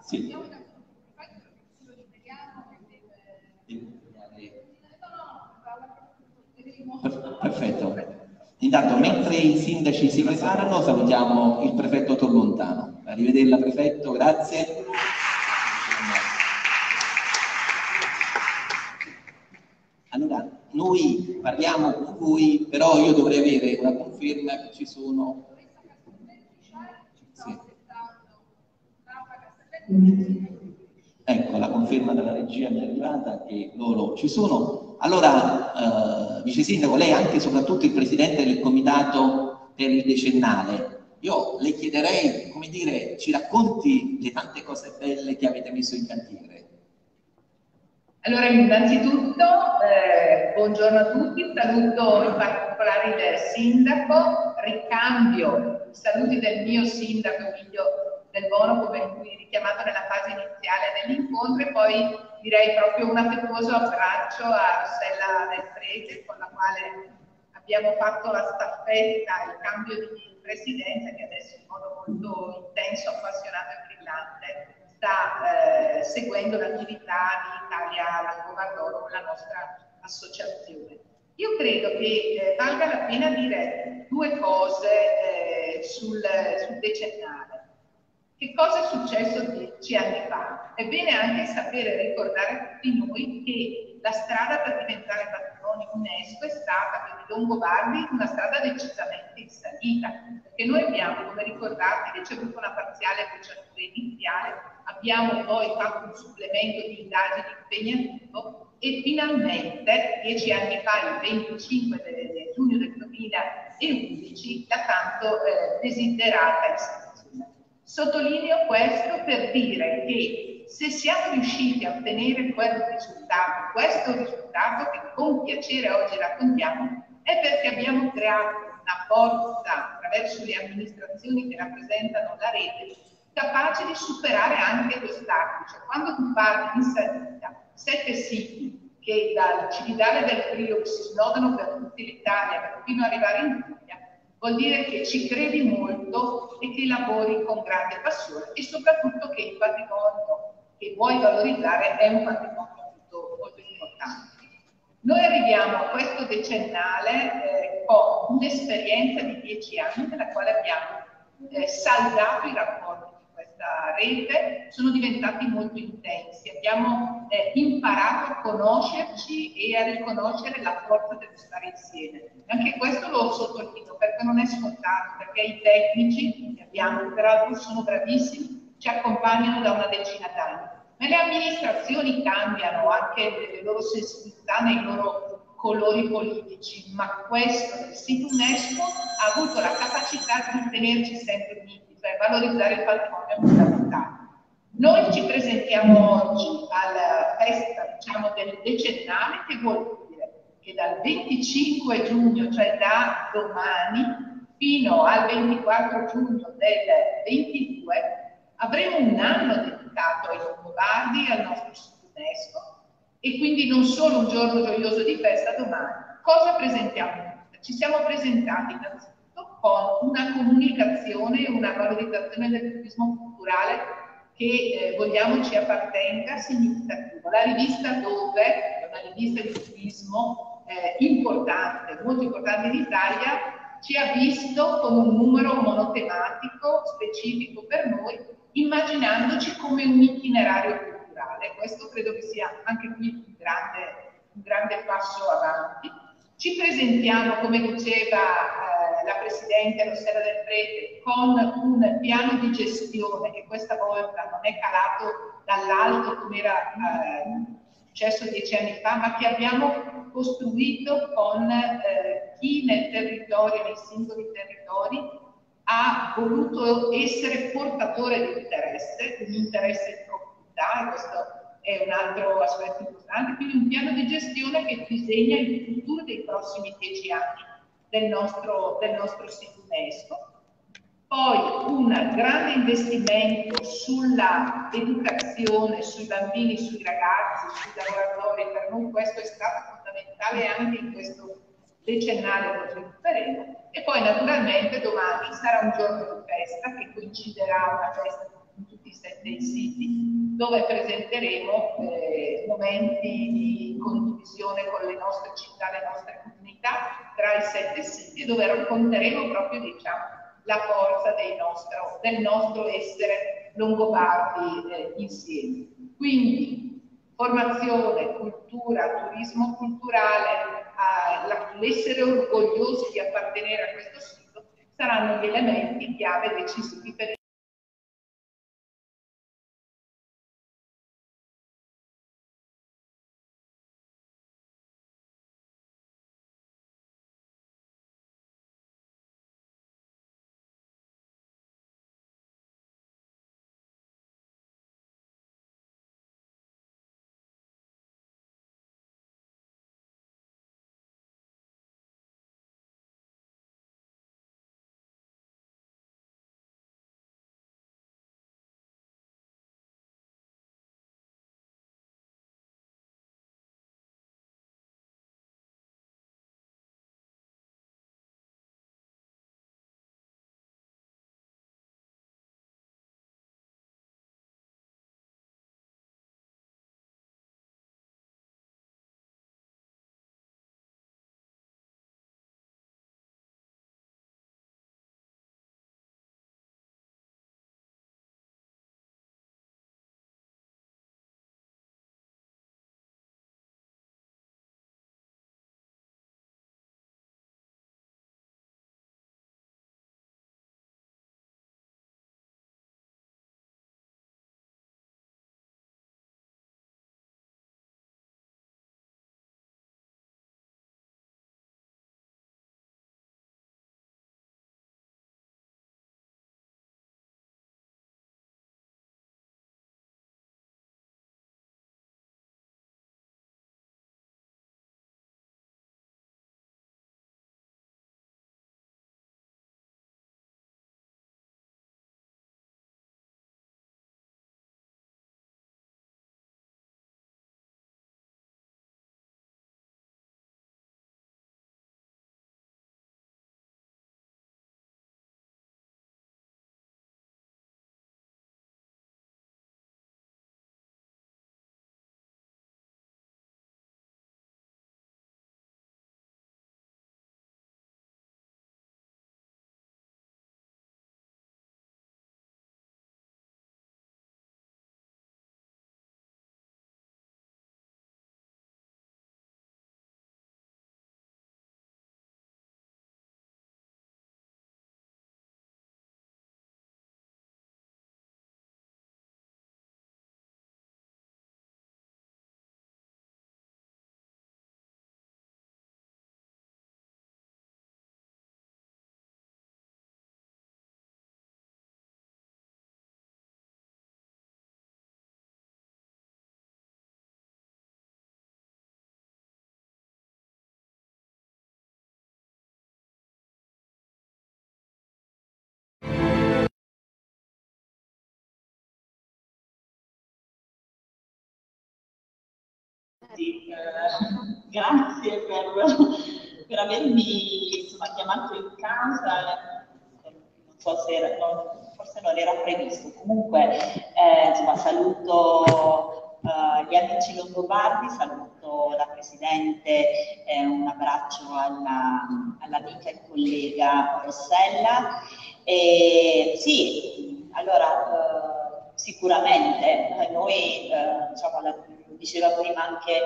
Speaker 2: Sì. Perfetto. Intanto, mentre i sindaci si preparano, salutiamo il prefetto Torlontano. Arrivederla prefetto, grazie. Allora, noi parliamo con voi, però io dovrei avere una conferma che ci sono... Sì. Ecco, la conferma della regia mi è arrivata che loro ci sono. Allora, eh, Vice Sindaco, lei è anche e soprattutto il Presidente del Comitato per il decennale. Io le chiederei, come dire, ci racconti le tante cose belle che avete messo in cantiere.
Speaker 8: Allora, innanzitutto, eh, buongiorno a tutti, saluto in particolare il sindaco, ricambio i saluti del mio sindaco Emilio del Bono, come lui richiamato nella fase iniziale dell'incontro, e poi direi proprio un affettuoso abbraccio a Rossella del Prete, con la quale abbiamo fatto la staffetta, il cambio di presidenza, che adesso in modo molto intenso, appassionato e brillante sta eh, seguendo l'attività di Italia Langova d'Oro, la nostra associazione. Io credo che eh, valga la pena dire due cose eh, sul, sul decennale. Che cosa è successo dieci anni fa? È bene anche sapere ricordare a tutti noi che la strada per diventare patrimonio UNESCO è stata per i Longobardi una strada decisamente in salita, perché noi abbiamo, come ricordate, ricevuto una parziale bocciatura iniziale abbiamo poi fatto un supplemento di indagini impegnativo e finalmente, dieci anni fa, il 25 di giugno del 2011, la tanto eh, desiderata istituzione. Sottolineo questo per dire che se siamo riusciti a ottenere quel risultato, questo risultato che con piacere oggi raccontiamo, è perché abbiamo creato una forza attraverso le amministrazioni che rappresentano la rete capace di superare anche gli ostacoli. Cioè, quando tu parli in salita, sette siti che dal Cividale del Frio si snodano per tutta l'Italia fino ad arrivare in vuol dire che ci credi molto e che lavori con grande passione e soprattutto che il patrimonio che vuoi valorizzare è un patrimonio molto, molto importante. Noi arriviamo a questo decennale eh, con un'esperienza di dieci anni nella quale abbiamo eh, saldato i rapporti questa rete sono diventati molto intensi. Abbiamo eh, imparato a conoscerci e a riconoscere la forza dello stare insieme. Anche questo lo sottolineo perché non è scontato, perché i tecnici, che abbiamo peraltro sono bravissimi, ci accompagnano da una decina d'anni. Ma le amministrazioni cambiano anche le loro sensibilità nei loro colori politici, ma questo del sito UNESCO ha avuto la capacità di tenerci sempre uniti cioè valorizzare il patrimonio fondamentale. Noi ci presentiamo oggi alla festa diciamo, del decennale che vuol dire che dal 25 giugno, cioè da domani, fino al 24 giugno del 22 avremo un anno dedicato ai Longobardi, al nostro sito UNESCO e quindi non solo un giorno gioioso di festa domani. Cosa presentiamo? Ci siamo presentati innanzitutto con una comunicazione e una valorizzazione del turismo culturale che eh, vogliamo ci appartenga significativo. La rivista Dove, è una rivista di turismo eh, importante, molto importante in Italia, ci ha visto con un numero monotematico specifico per noi, immaginandoci come un itinerario culturale. Questo credo che sia anche qui un grande, un grande passo avanti. Ci presentiamo, come diceva la Presidente Rossella del Prete, con un piano di gestione che questa volta non è calato dall'alto come era eh, successo dieci anni fa, ma che abbiamo costruito con eh, chi nel territorio, nei singoli territori, ha voluto essere portatore di interesse, di interesse di e questo è un altro aspetto importante, quindi un piano di gestione che disegna il futuro dei prossimi dieci anni del nostro, del nostro sito UNESCO. Poi un grande investimento sulla educazione, sui bambini, sui ragazzi, sui lavoratori, per noi questo è stato fondamentale anche in questo decennale lo svilupperemo e poi naturalmente domani sarà un giorno di festa che coinciderà una festa in tutti i sette siti dove presenteremo eh, momenti di condivisione con le nostre città, le nostre comunità tra i sette siti dove racconteremo proprio diciamo, la forza nostro, del nostro essere longobardi eh, insieme. Quindi formazione, cultura, turismo culturale, l'essere orgogliosi di appartenere a questo sito saranno gli elementi chiave decisivi per
Speaker 9: Sì, eh, grazie per, per avermi insomma, chiamato in casa. Non so se era, no, forse non era previsto. Comunque, eh, insomma, saluto uh, gli amici longobardi, saluto la Presidente, eh, un abbraccio alla, all'amica e collega Rossella. E, sì, allora, uh, sicuramente noi, uh, diciamo, la, diceva prima anche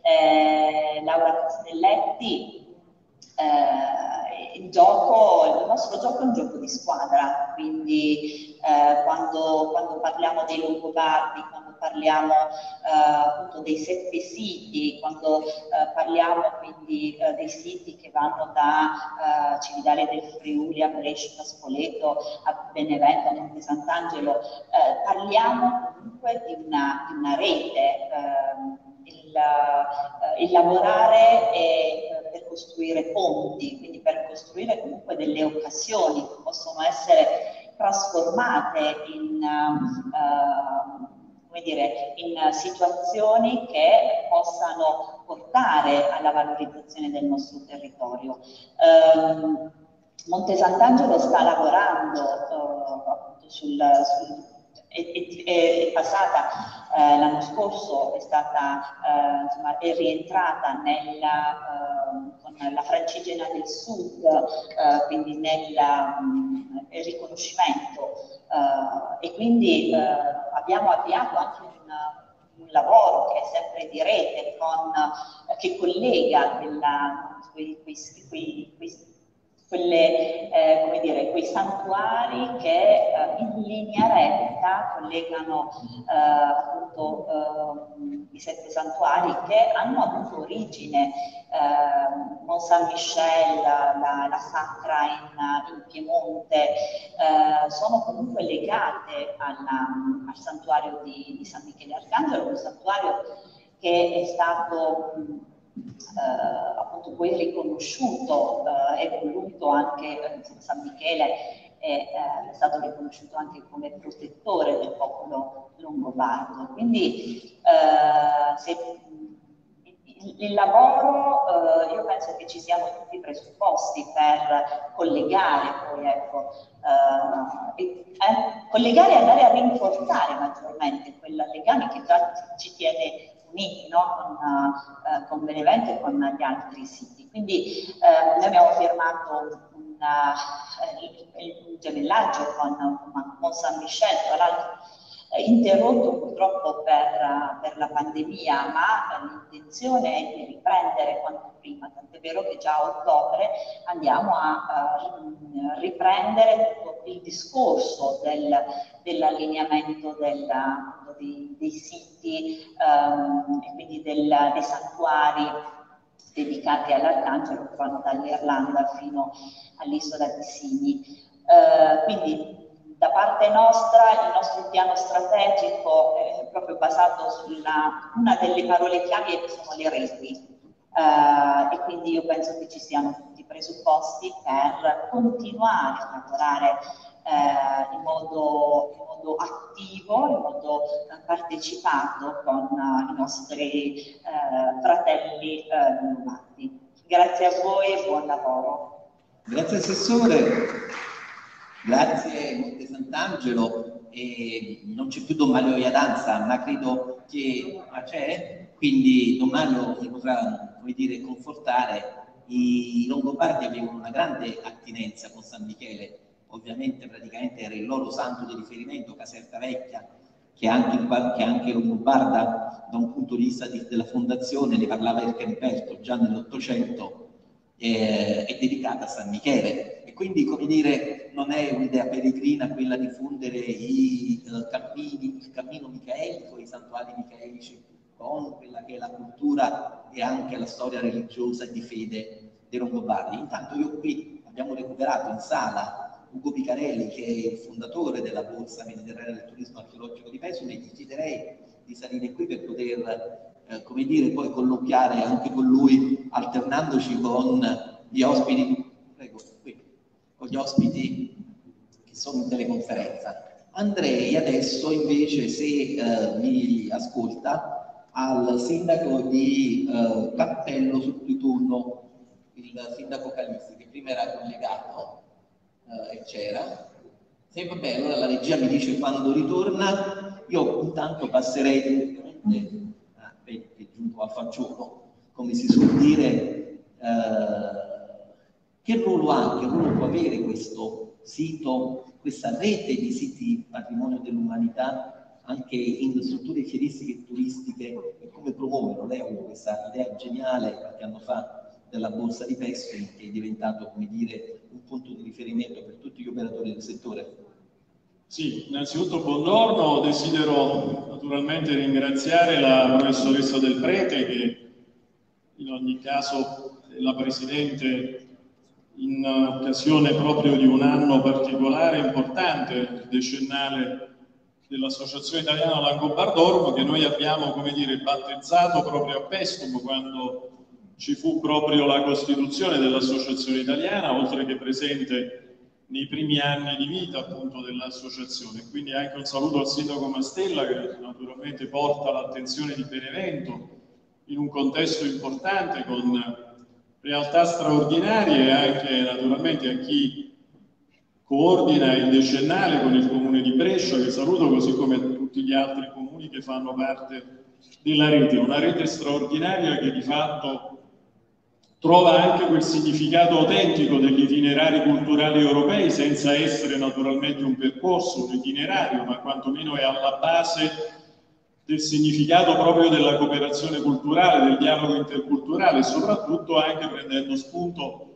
Speaker 9: eh, Laura Castelletti, eh, il gioco, il nostro gioco è un gioco di squadra, quindi eh, quando, quando, parliamo dei Longobardi, quando parliamo eh, appunto dei sette siti, quando eh, parliamo quindi eh, dei siti che vanno da Cividale del Friuli a Brescia, Spoleto, a Benevento, a Monte Sant'Angelo, parliamo comunque di una, di una rete. Ehm, il, il, lavorare e per costruire ponti, quindi per costruire comunque delle occasioni che possono essere trasformate in, uh, come dire, in situazioni che possano portare alla valorizzazione del nostro territorio. Um, Monte Sant'Angelo sta lavorando uh, sul, sul è, passata eh, l'anno scorso, è stata eh, insomma, è rientrata nella, eh, con la Francigena del Sud, eh, quindi nel um, riconoscimento Uh, e quindi uh, abbiamo avviato anche un, un, lavoro che è sempre di rete, con, uh, che collega della, quei, quei, quei, quelle, eh, come dire, quei santuari che eh, in linea retta collegano eh, appunto eh, i sette santuari che hanno avuto origine eh, Mont Saint Michel, la, la Sacra in, in Piemonte, eh, sono comunque legate alla, al santuario di, di San Michele Arcangelo, un santuario che è stato appunto poi riconosciuto eh, e voluto anche eh, San Michele è, eh, è, stato riconosciuto anche come protettore del popolo longobardo. Quindi eh, se, il, lavoro, eh, io penso che ci siano tutti presupposti per collegare poi, ecco, e, collegare e andare a rinforzare maggiormente quel legame che già ci tiene uniti no? con, uh, con, Benevento e con gli altri siti. Quindi uh, noi abbiamo firmato un, un gemellaggio con, con San Michel, tra l'altro interrotto purtroppo per, per, la pandemia, ma l'intenzione è di riprendere quanto prima, tant'è vero che già a ottobre andiamo a, a riprendere tutto il discorso del, dell'allineamento dei, dei, siti um, e quindi del, dei santuari dedicati all'Arcangelo che vanno dall'Irlanda fino all'isola di Sini. Uh, quindi da parte nostra il nostro piano strategico è proprio basato sulla una delle parole chiave che sono le reti. Uh, e quindi io penso che ci siano tutti i presupposti per continuare a lavorare uh, in, modo, in, modo, attivo, in modo partecipato con i nostri fratelli uh, Grazie a voi e buon lavoro.
Speaker 2: Grazie Assessore. Grazie Monte Sant'Angelo, e non c'è più Don Mario Iadanza, ma credo che c'è, quindi Don Mario mi potrà dire, confortare. I Longobardi avevano una grande attinenza con San Michele, ovviamente praticamente era il loro santo di riferimento, Caserta Vecchia, che anche, che anche Longobarda da un punto di vista di, della fondazione, ne parlava il Camperto già nell'Ottocento, eh, è dedicata a San Michele quindi come dire non è un'idea peregrina quella di diffondere i, uh, cammini, il cammino michaelico, i santuari michaelici con quella che è la cultura e anche la storia religiosa e di fede dei Longobardi. Intanto io qui abbiamo recuperato in sala Ugo Picarelli che è il fondatore della Borsa Mediterranea del Turismo Archeologico di Pesum e gli chiederei di salire qui per poter eh, come dire, poi colloquiare anche con lui, alternandoci con gli ospiti, gli ospiti che sono in teleconferenza. Andrei adesso invece, se eh, mi ascolta, al sindaco di eh, Cappello sul turno, il sindaco Calisti, che prima era collegato eh, e c'era. Se va bene, allora la regia mi dice quando ritorna, io intanto passerei direttamente è giunto al fagiolo, come si suol dire, eh, che ruolo ha, che ruolo può avere questo sito, questa rete di siti patrimonio dell'umanità anche in strutture fieristiche e turistiche e come promuoverlo? Lei ha questa idea geniale qualche anno fa della borsa di Pestum che è diventato, come dire, un punto di riferimento per tutti gli operatori del settore.
Speaker 10: Sì, innanzitutto buongiorno, desidero naturalmente ringraziare la professoressa Del Prete che in ogni caso è la Presidente in occasione proprio di un anno particolare importante, decennale dell'Associazione Italiana Langobardormo che noi abbiamo, come dire, battezzato proprio a Pestum quando ci fu proprio la costituzione dell'Associazione Italiana, oltre che presente nei primi anni di vita appunto dell'associazione. Quindi anche un saluto al sindaco Mastella che naturalmente porta l'attenzione di Benevento in un contesto importante con realtà straordinarie anche naturalmente a chi coordina il decennale con il comune di Brescia che saluto così come tutti gli altri comuni che fanno parte della rete, una rete straordinaria che di fatto trova anche quel significato autentico degli itinerari culturali europei senza essere naturalmente un percorso, un itinerario, ma quantomeno è alla base del significato proprio della cooperazione culturale, del dialogo interculturale soprattutto anche prendendo spunto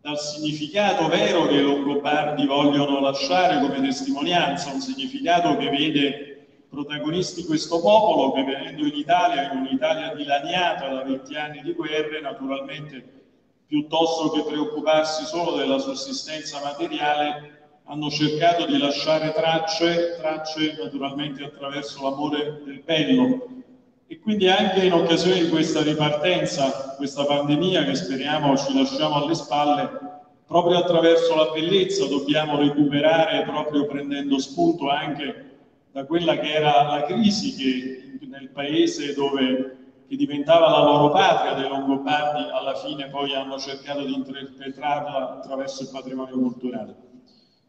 Speaker 10: dal significato vero che i longobardi vogliono lasciare come testimonianza, un significato che vede protagonisti questo popolo che venendo in Italia, in un'Italia dilaniata da 20 anni di guerre, naturalmente piuttosto che preoccuparsi solo della sussistenza materiale, hanno cercato di lasciare tracce, tracce naturalmente attraverso l'amore del bello. E quindi anche in occasione di questa ripartenza, questa pandemia che speriamo ci lasciamo alle spalle, proprio attraverso la bellezza dobbiamo recuperare, proprio prendendo spunto anche da quella che era la crisi che nel paese dove che diventava la loro patria dei Longobardi, alla fine poi hanno cercato di interpretarla attraverso il patrimonio culturale.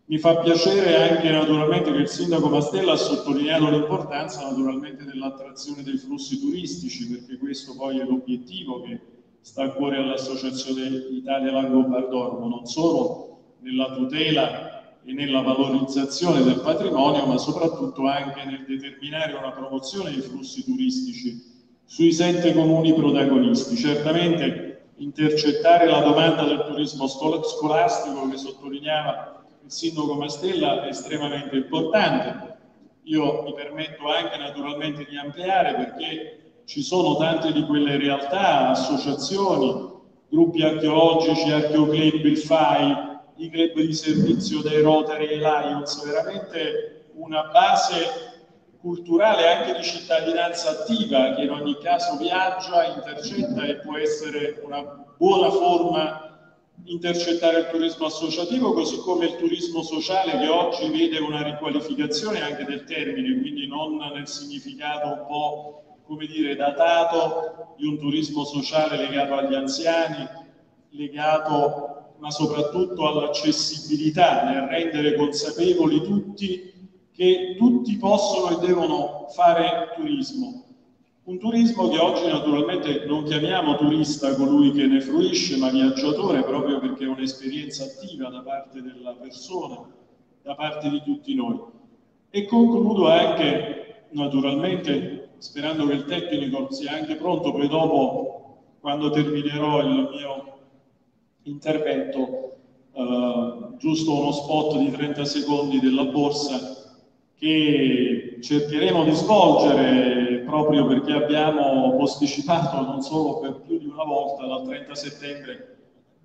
Speaker 10: Mi fa piacere anche naturalmente che il sindaco Mastella ha sottolineato l'importanza naturalmente dell'attrazione dei flussi turistici, perché questo poi è l'obiettivo che sta a cuore all'Associazione Italia Langobardormo, non solo nella tutela e nella valorizzazione del patrimonio, ma soprattutto anche nel determinare una promozione dei flussi turistici sui sette comuni protagonisti. Certamente intercettare la domanda del turismo scolastico che sottolineava il sindaco Mastella è estremamente importante. Io mi permetto anche naturalmente di ampliare perché ci sono tante di quelle realtà, associazioni, gruppi archeologici, archeoclub, il FAI, i club di servizio dei Rotary e Lions, veramente una base culturale anche di cittadinanza attiva che in ogni caso viaggia, intercetta e può essere una buona forma intercettare il turismo associativo, così come il turismo sociale che oggi vede una riqualificazione anche del termine, quindi non nel significato un po' come dire datato di un turismo sociale legato agli anziani, legato ma soprattutto all'accessibilità, nel rendere consapevoli tutti che tutti possono e devono fare turismo. Un turismo che oggi naturalmente non chiamiamo turista colui che ne fruisce, ma viaggiatore, proprio perché è un'esperienza attiva da parte della persona, da parte di tutti noi. E concludo anche, naturalmente, sperando che il tecnico sia anche pronto, poi dopo, quando terminerò il mio intervento, eh, giusto uno spot di 30 secondi della borsa che cercheremo di svolgere proprio perché abbiamo posticipato non solo per più di una volta dal 30 settembre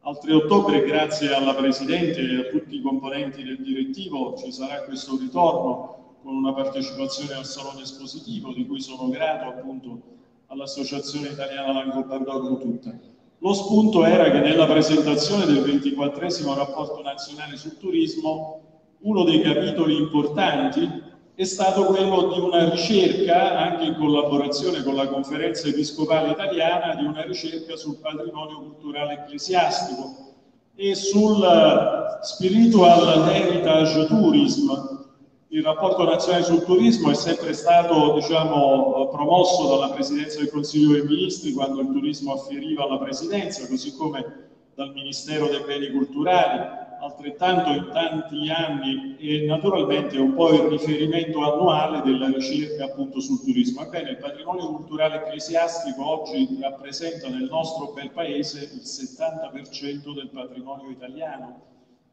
Speaker 10: al 3 ottobre grazie alla Presidente e a tutti i componenti del direttivo ci sarà questo ritorno con una partecipazione al Salone Espositivo di cui sono grato appunto all'Associazione Italiana Langobardoro tutta. Lo spunto era che nella presentazione del 24 rapporto nazionale sul turismo uno dei capitoli importanti è stato quello di una ricerca, anche in collaborazione con la Conferenza Episcopale Italiana, di una ricerca sul patrimonio culturale ecclesiastico e sul spiritual heritage tourism, il rapporto nazionale sul turismo è sempre stato diciamo, promosso dalla Presidenza del Consiglio dei Ministri quando il turismo affieriva alla Presidenza, così come dal Ministero dei Beni Culturali, altrettanto in tanti anni e naturalmente è un po' il riferimento annuale della ricerca appunto sul turismo. Ebbene, il patrimonio culturale ecclesiastico oggi rappresenta nel nostro bel paese il 70% del patrimonio italiano,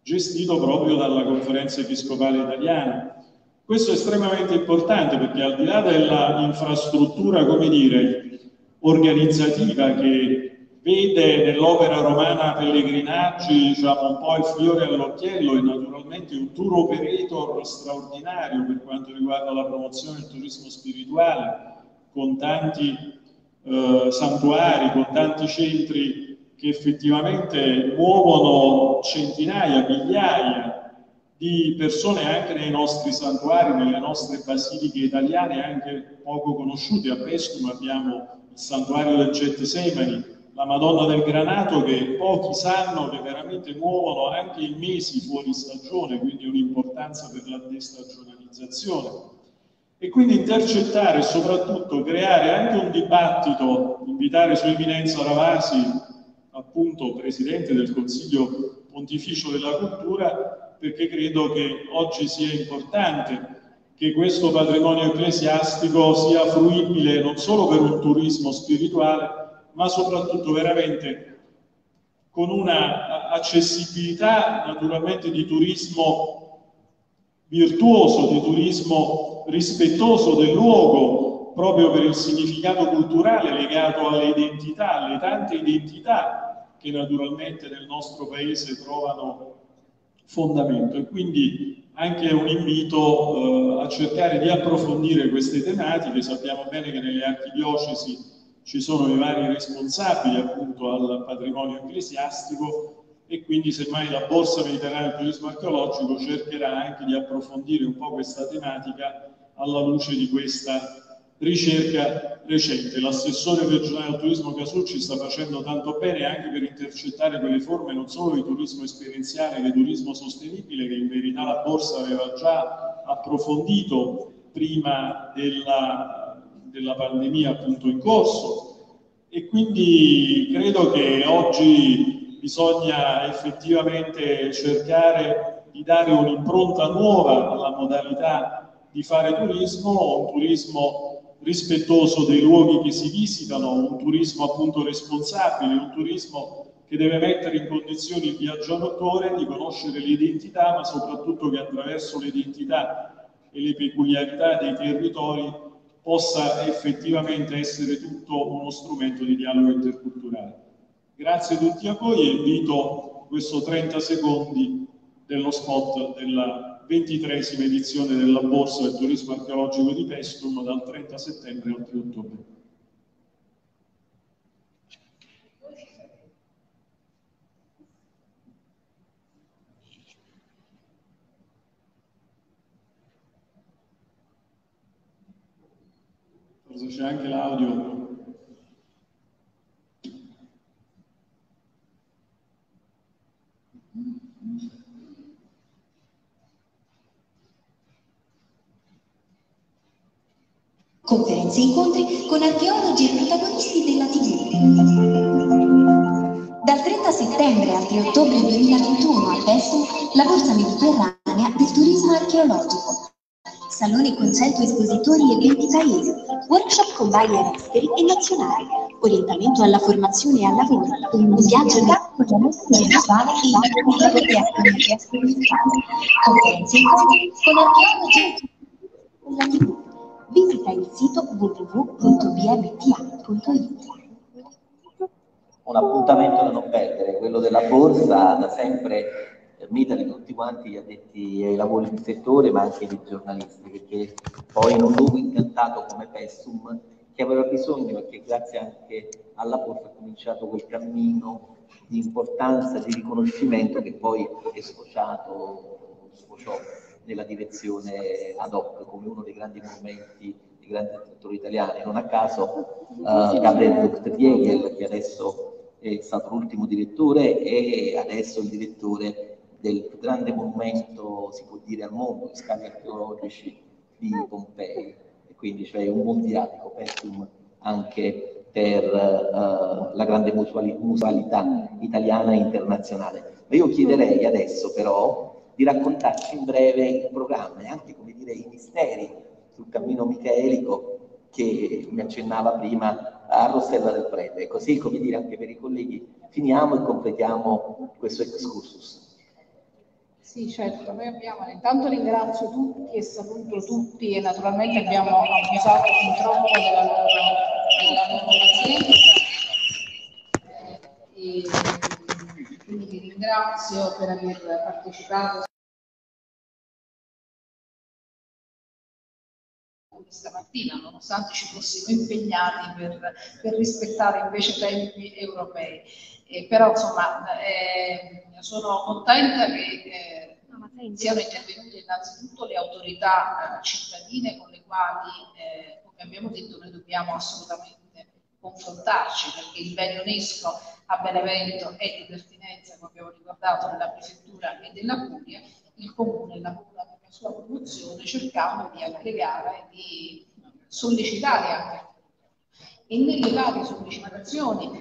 Speaker 10: gestito proprio dalla Conferenza Episcopale Italiana. Questo è estremamente importante perché al di là dell'infrastruttura, come dire, organizzativa che vede nell'opera romana pellegrinaggi diciamo, un po' il fiore all'occhiello e naturalmente un tour operator straordinario per quanto riguarda la promozione del turismo spirituale, con tanti eh, santuari, con tanti centri che effettivamente muovono centinaia, migliaia di persone anche nei nostri santuari, nelle nostre basiliche italiane, anche poco conosciute. A Pestum abbiamo il santuario del Getsemani, la Madonna del Granato, che pochi sanno che veramente muovono anche in mesi fuori stagione, quindi un'importanza per la destagionalizzazione. E quindi intercettare e soprattutto creare anche un dibattito, invitare Sua Eminenza Ravasi, appunto Presidente del Consiglio Pontificio della Cultura, perché credo che oggi sia importante che questo patrimonio ecclesiastico sia fruibile non solo per un turismo spirituale, ma soprattutto veramente con una accessibilità naturalmente di turismo virtuoso, di turismo rispettoso del luogo, proprio per il significato culturale legato alle identità, alle tante identità che naturalmente nel nostro paese trovano fondamento e quindi anche un invito eh, a cercare di approfondire queste tematiche. Sappiamo bene che nelle archidiocesi ci sono i vari responsabili appunto al patrimonio ecclesiastico e quindi semmai la Borsa Mediterranea del Turismo Archeologico cercherà anche di approfondire un po' questa tematica alla luce di questa ricerca recente. L'assessore regionale al turismo Casucci sta facendo tanto bene anche per intercettare quelle forme non solo di turismo esperienziale, che turismo sostenibile, che in verità la Borsa aveva già approfondito prima della, della pandemia appunto in corso. E quindi credo che oggi bisogna effettivamente cercare di dare un'impronta nuova alla modalità di fare turismo, un turismo rispettoso dei luoghi che si visitano, un turismo appunto responsabile, un turismo che deve mettere in condizioni il viaggiatore di conoscere l'identità, ma soprattutto che attraverso l'identità e le peculiarità dei territori possa effettivamente essere tutto uno strumento di dialogo interculturale. Grazie a tutti a voi e invito questo 30 secondi dello spot della ventitresima edizione della Borsa del Turismo Archeologico di Pestum dal 30 settembre al 3 ottobre. Forse c'è anche l'audio.
Speaker 11: Conferenze e incontri con archeologi e protagonisti della TV. Dal 30 settembre al 3 ottobre 2021 a Pestum, la borsa mediterranea del turismo archeologico. Salone con 100 espositori e 20 paesi, workshop con buyer esteri e nazionali, orientamento alla formazione e al lavoro, un viaggio da virtuale e conferenze e incontri con archeologi della TV visita il sito www.bmta.it.
Speaker 2: Un appuntamento da non perdere, quello della borsa, da sempre Mitali, tutti quanti gli addetti ai lavori del settore, ma anche i giornalisti, perché poi un luogo incantato come Pessum, che aveva bisogno che grazie anche alla borsa ha cominciato quel cammino di importanza, di riconoscimento che poi è sfociato, sfociò nella direzione ad hoc come uno dei grandi monumenti dei grandi architettori italiani. Non a caso uh, Gabriel Zuchterbiegel, che adesso è stato l'ultimo direttore, è adesso il direttore del più grande monumento, si può dire, al mondo, gli scavi archeologici di Pompei, e quindi cioè un mondiatico Pestum anche per uh, la grande mutualità italiana e internazionale. Ma io chiederei adesso però di raccontarci in breve il programma e anche come dire, i misteri sul cammino michaelico che mi accennava prima a Rossella del Prete. Così, come dire, anche per i colleghi, finiamo e completiamo questo excursus.
Speaker 3: Sì, certo, noi abbiamo, intanto ringrazio tutti e saluto tutti e naturalmente abbiamo abusato fin troppo della loro, della loro pazienza. E quindi vi ringrazio per aver partecipato stamattina, nonostante ci fossimo impegnati per, per rispettare invece tempi europei. Eh, però insomma eh, sono contenta che eh, siano intervenute innanzitutto le autorità eh, cittadine con le quali, eh, come abbiamo detto, noi dobbiamo assolutamente confrontarci perché il bene UNESCO a Benevento è di pertinenza, come abbiamo ricordato, della prefettura e della Curia, il comune lavora per la sua promozione cercando di aggregare e di sollecitare anche e nelle varie sollecitazioni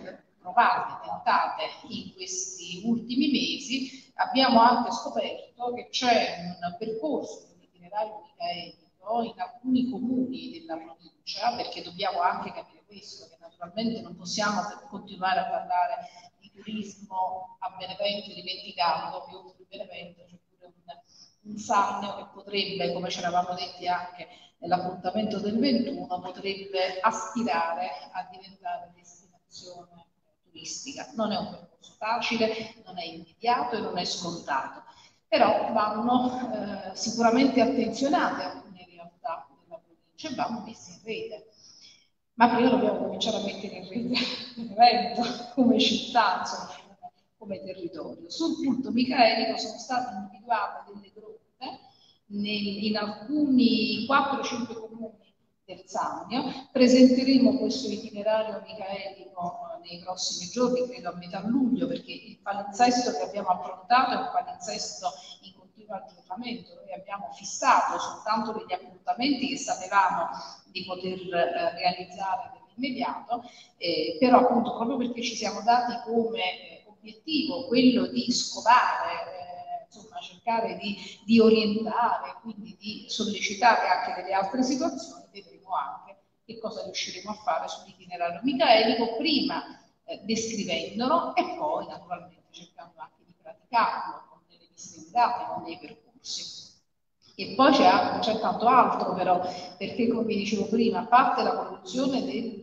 Speaker 3: provate, tentate in questi ultimi mesi, abbiamo anche scoperto che c'è un percorso di itinerario micaelico in alcuni comuni della provincia, perché dobbiamo anche capire questo, che naturalmente non possiamo continuare a parlare di turismo a Benevento dimenticando che oltre a Benevento c'è pure un, un Sannio che potrebbe, come ci eravamo detti anche nell'appuntamento del 21, potrebbe aspirare a diventare destinazione turistica. Non è un percorso facile, non è immediato e non è scontato, però vanno eh, sicuramente attenzionate alcune realtà della provincia e vanno messe in rete. Ma prima dobbiamo cominciare a mettere in rete l'evento come città, insomma, come territorio. Sul punto micaelico sono state individuate delle grotte in alcuni 4-5 comuni del Sannio. Presenteremo questo itinerario micaelico nei prossimi giorni, credo a metà luglio, perché il palinsesto che abbiamo approntato è un palinsesto in continuo aggiornamento. Noi abbiamo fissato soltanto degli appuntamenti che sapevamo di poter eh, realizzare nell'immediato, eh, però appunto proprio perché ci siamo dati come eh, obiettivo quello di scovare eh, insomma, cercare di, di, orientare, quindi di sollecitare anche delle altre situazioni, vedremo anche che cosa riusciremo a fare sull'itinerario micaelico, prima eh, descrivendolo e poi naturalmente cercando anche di praticarlo con delle visite guidate, con dei percorsi. E poi c'è, tanto altro però, perché come vi dicevo prima, a parte la produzione del,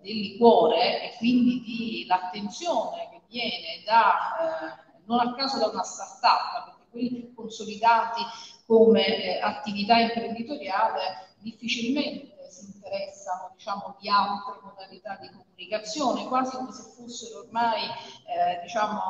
Speaker 3: del liquore e quindi l'attenzione che viene da, eh, non a caso da una start-up, perché quelli più consolidati come eh, attività imprenditoriale difficilmente si interessano diciamo, di altre modalità di comunicazione, quasi come se fossero ormai eh, diciamo,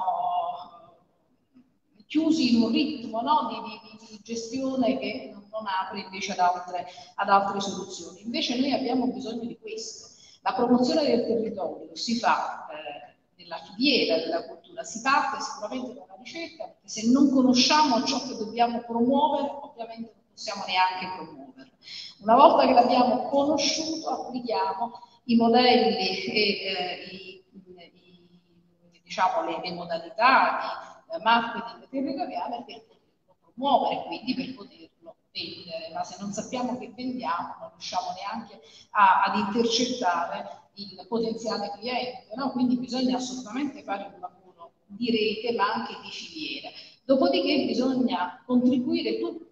Speaker 3: chiusi in un ritmo no? di, di, di, gestione che non apre invece ad altre, ad altre soluzioni. Invece noi abbiamo bisogno di questo. La promozione del territorio si fa eh, nella filiera della cultura, si parte sicuramente dalla ricerca, perché se non conosciamo ciò che dobbiamo promuovere, ovviamente non possiamo neanche promuoverlo. Una volta che l'abbiamo conosciuto, applichiamo i modelli e eh, i, i, diciamo, le, le, modalità di eh, marketing territoriale per poterlo promuovere, quindi per poterlo vendere. Ma se non sappiamo che vendiamo, non riusciamo neanche a, ad intercettare il potenziale cliente. No? Quindi bisogna assolutamente fare un lavoro di rete, ma anche di filiera. Dopodiché bisogna contribuire tutti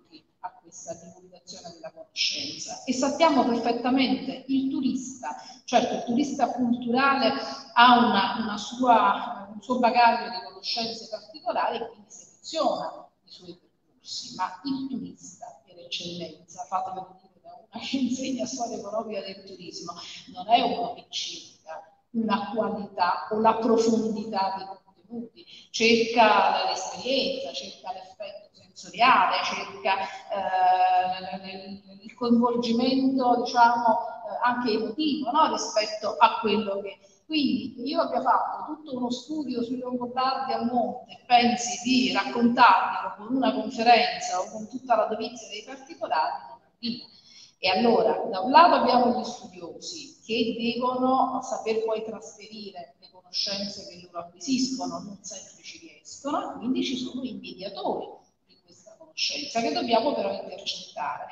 Speaker 3: questa divulgazione della conoscenza. E sappiamo perfettamente il turista, certo il turista culturale ha una, una sua, un suo bagaglio di conoscenze particolari e quindi seleziona i suoi percorsi, ma il turista per eccellenza, fatemelo dire da una che insegna storia economica del turismo, non è uno che cerca una qualità o la profondità di contenuti, cerca l'esperienza, cerca l'effetto sensoriale, cerca eh, il coinvolgimento diciamo, eh, anche emotivo no? rispetto a quello che... Quindi io abbia fatto tutto uno studio sui Longobardi a monte, pensi di raccontarglielo con una conferenza o con tutta la dovizia dei particolari, non arriva. E allora, da un lato abbiamo gli studiosi che devono saper poi trasferire le conoscenze che loro acquisiscono, non sempre ci riescono, quindi ci sono i mediatori conoscenza che dobbiamo però intercettare.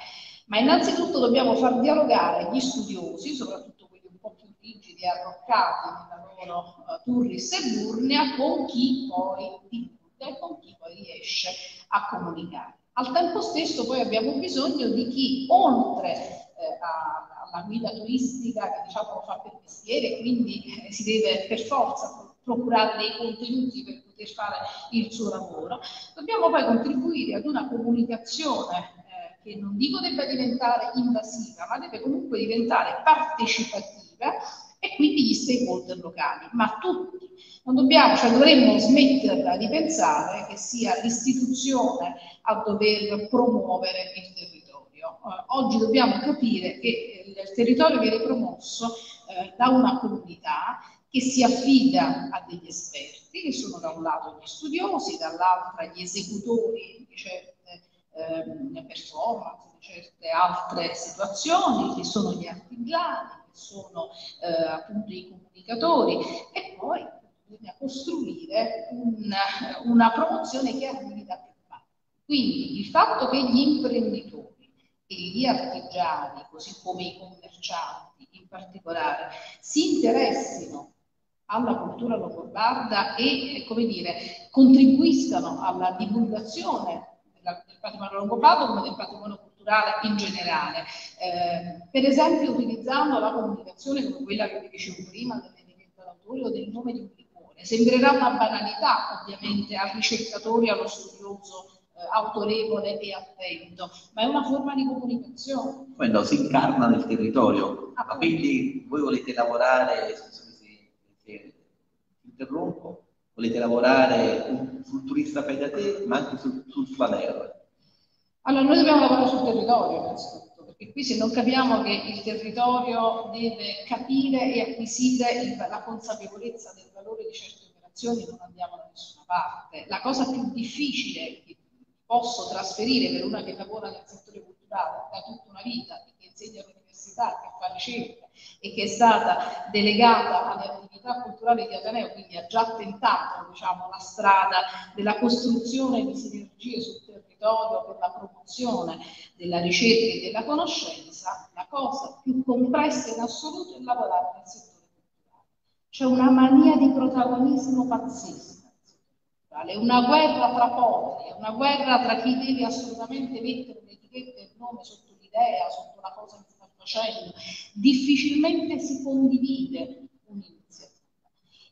Speaker 3: Ma innanzitutto dobbiamo far dialogare gli studiosi, soprattutto quelli un po' più rigidi e arroccati nella loro uh, turris e burnia, con chi poi divulga e con chi poi riesce a comunicare. Al tempo stesso poi abbiamo bisogno di chi, oltre eh, alla guida turistica, che diciamo fa per mestiere, quindi eh, si deve per forza procurare dei contenuti per poter fare il suo lavoro, dobbiamo poi contribuire ad una comunicazione eh, che non dico debba diventare invasiva, ma deve comunque diventare partecipativa e quindi gli stakeholder locali, ma tutti, Non dobbiamo, cioè dovremmo smetterla di pensare che sia l'istituzione a dover promuovere il territorio. Eh, oggi dobbiamo capire che il territorio viene promosso eh, da una comunità che si affida a degli esperti, che sono da un lato gli studiosi, dall'altro gli esecutori di certe eh, performance, di certe altre situazioni, che sono gli artigiani, che sono eh, appunto i comunicatori, e poi bisogna costruire un, una promozione che arrivi da più parti. Quindi il fatto che gli imprenditori e gli artigiani, così come i commercianti in particolare, si interessino alla cultura longobarda e, come dire, contribuiscano alla divulgazione del patrimonio longobardo come del patrimonio culturale in generale. Eh, per esempio utilizzando la comunicazione come quella che vi dicevo prima d'autore o del nome di un liquore. Sembrerà una banalità ovviamente al ricercatore, allo studioso eh, autorevole e attento, ma è una forma di comunicazione.
Speaker 2: Quello si incarna nel territorio, ah, quindi voi volete lavorare interrompo, volete lavorare sul turista fai da te, ma anche sul, sul flaner.
Speaker 3: Allora, noi dobbiamo lavorare sul territorio innanzitutto, perché qui se non capiamo che il territorio deve capire e acquisire il, la consapevolezza del valore di certe operazioni, non andiamo da nessuna parte. La cosa più difficile che posso trasferire per una che lavora nel settore culturale da tutta una vita che insegna all'università, che fa ricerca e che è stata delegata alle attività culturali di Ateneo, quindi ha già tentato diciamo, la strada della costruzione di sinergie sul territorio per la promozione della ricerca e della conoscenza, la cosa più complessa in assoluto è lavorare nel settore culturale. C'è una mania di protagonismo pazzesca è una guerra tra poveri, è una guerra tra chi deve assolutamente mettere l'etichetta e il nome sotto l'idea, sotto la cosa che facendo, difficilmente si condivide.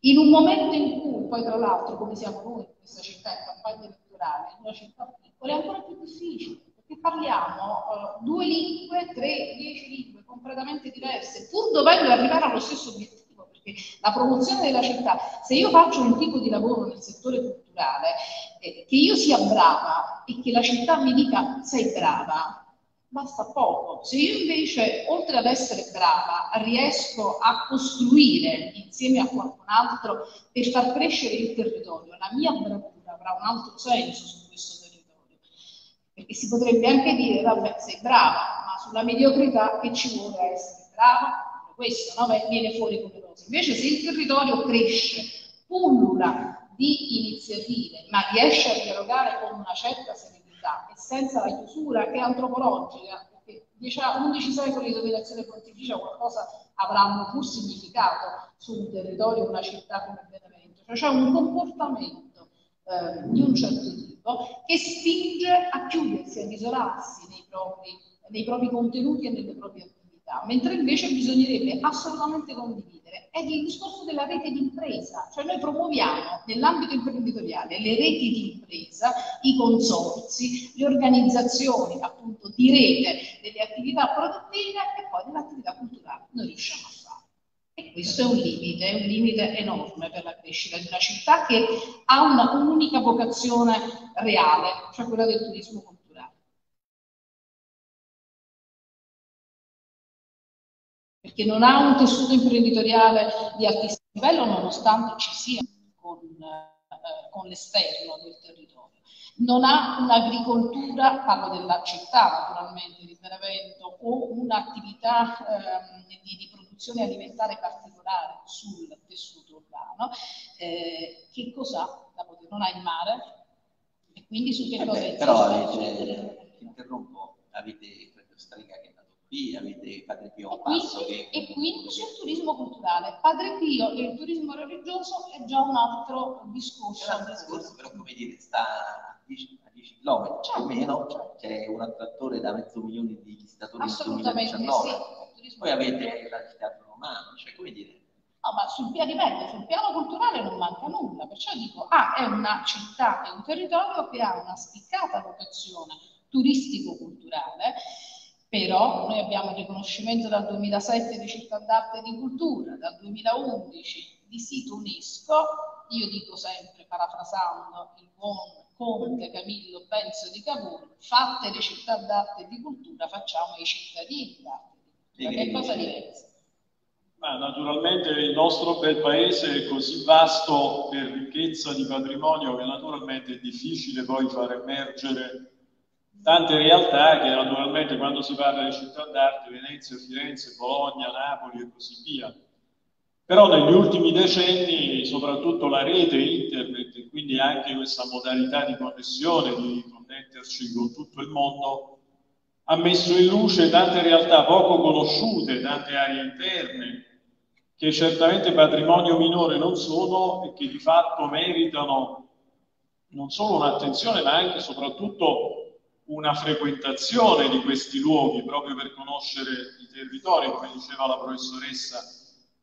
Speaker 3: In un momento in cui, poi tra l'altro, come siamo noi in questa città in campagna elettorale, in una città piccola, è ancora più difficile, perché parliamo uh, due lingue, tre, dieci lingue completamente diverse, pur dovendo arrivare allo stesso obiettivo, perché la promozione della città, se io faccio un tipo di lavoro nel settore culturale, eh, che io sia brava e che la città mi dica sei brava, basta poco. Se io invece, oltre ad essere brava, riesco a costruire insieme a qualcun altro per far crescere il territorio, la mia bravura avrà un altro senso su questo territorio. Perché si potrebbe anche dire, vabbè, sei brava, ma sulla mediocrità che ci vuole essere brava? Questo no? viene fuori come cosa. Invece se il territorio cresce, pullula di iniziative, ma riesce a dialogare con una certa e senza la chiusura che è antropologica, perché 11 secoli di dominazione pontificia qualcosa avranno pur significato su un territorio, una città come Benevento. Cioè c'è un comportamento eh, di un certo tipo che spinge a chiudersi, ad isolarsi nei propri, nei propri contenuti e nelle proprie attività, mentre invece bisognerebbe assolutamente condividere è il discorso della rete di impresa, cioè noi promuoviamo nell'ambito imprenditoriale le reti di impresa, i consorzi, le organizzazioni appunto di rete delle attività produttive e poi dell'attività culturale. Noi riusciamo a farlo. E questo è un limite, è un limite enorme per la crescita di una città che ha un'unica vocazione reale, cioè quella del turismo perché non ha un tessuto imprenditoriale di altissimo livello nonostante ci sia con, eh, con l'esterno del territorio. Non ha un'agricoltura, parlo della città naturalmente di Benevento, o un'attività eh, di, di, produzione alimentare particolare sul tessuto urbano. Eh, che cosa Non ha il mare e quindi su che cosa...
Speaker 2: Però, avete, interrompo, avete Strega che qui avete Padre Pio
Speaker 3: e Passo quindi, che... E quindi sul turismo culturale. Padre Pio e il turismo religioso è già un altro discorso.
Speaker 2: È un altro discorso, però come dire, sta a 10, a 10 km certo, meno, certo. c'è un attrattore da mezzo milione di visitatori nel 2019. Sì, Poi avete l'anfiteatro romano, cioè come dire...
Speaker 3: No, ma sul piano, ripeto, sul piano culturale non manca nulla, perciò dico, ah, è una città, è un territorio che ha una spiccata vocazione turistico-culturale, però noi abbiamo il riconoscimento dal 2007 di città d'arte e di cultura, dal 2011 di sito UNESCO, io dico sempre, parafrasando il buon conte Camillo Benzo di Cavour, fatte le città d'arte e di cultura, facciamo i cittadini d'arte e di cultura, che cosa diversa.
Speaker 10: Ma naturalmente il nostro bel paese è così vasto per ricchezza di patrimonio che naturalmente è difficile poi far emergere tante realtà che naturalmente quando si parla di città d'arte, Venezia, Firenze, Bologna, Napoli e così via. Però negli ultimi decenni, soprattutto la rete internet e quindi anche questa modalità di connessione, di connetterci con tutto il mondo, ha messo in luce tante realtà poco conosciute, tante aree interne, che certamente patrimonio minore non sono e che di fatto meritano non solo un'attenzione ma anche e soprattutto una frequentazione di questi luoghi proprio per conoscere i territori, come diceva la professoressa,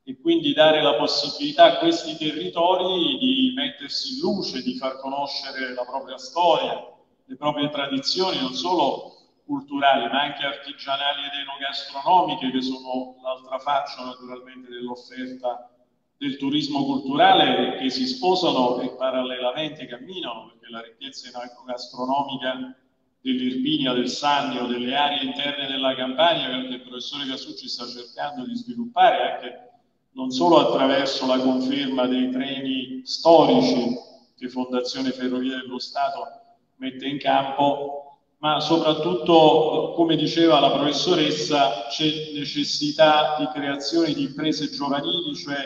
Speaker 10: e quindi dare la possibilità a questi territori di mettersi in luce, di far conoscere la propria storia, le proprie tradizioni, non solo culturali, ma anche artigianali ed enogastronomiche, che sono l'altra faccia naturalmente dell'offerta del turismo culturale, che si sposano e parallelamente camminano, perché la ricchezza enogastronomica dell'Irpinia, del Sannio, delle aree interne della Campania, che il professore Casucci sta cercando di sviluppare anche non solo attraverso la conferma dei treni storici che Fondazione Ferrovie dello Stato mette in campo, ma soprattutto, come diceva la professoressa, c'è necessità di creazione di imprese giovanili, cioè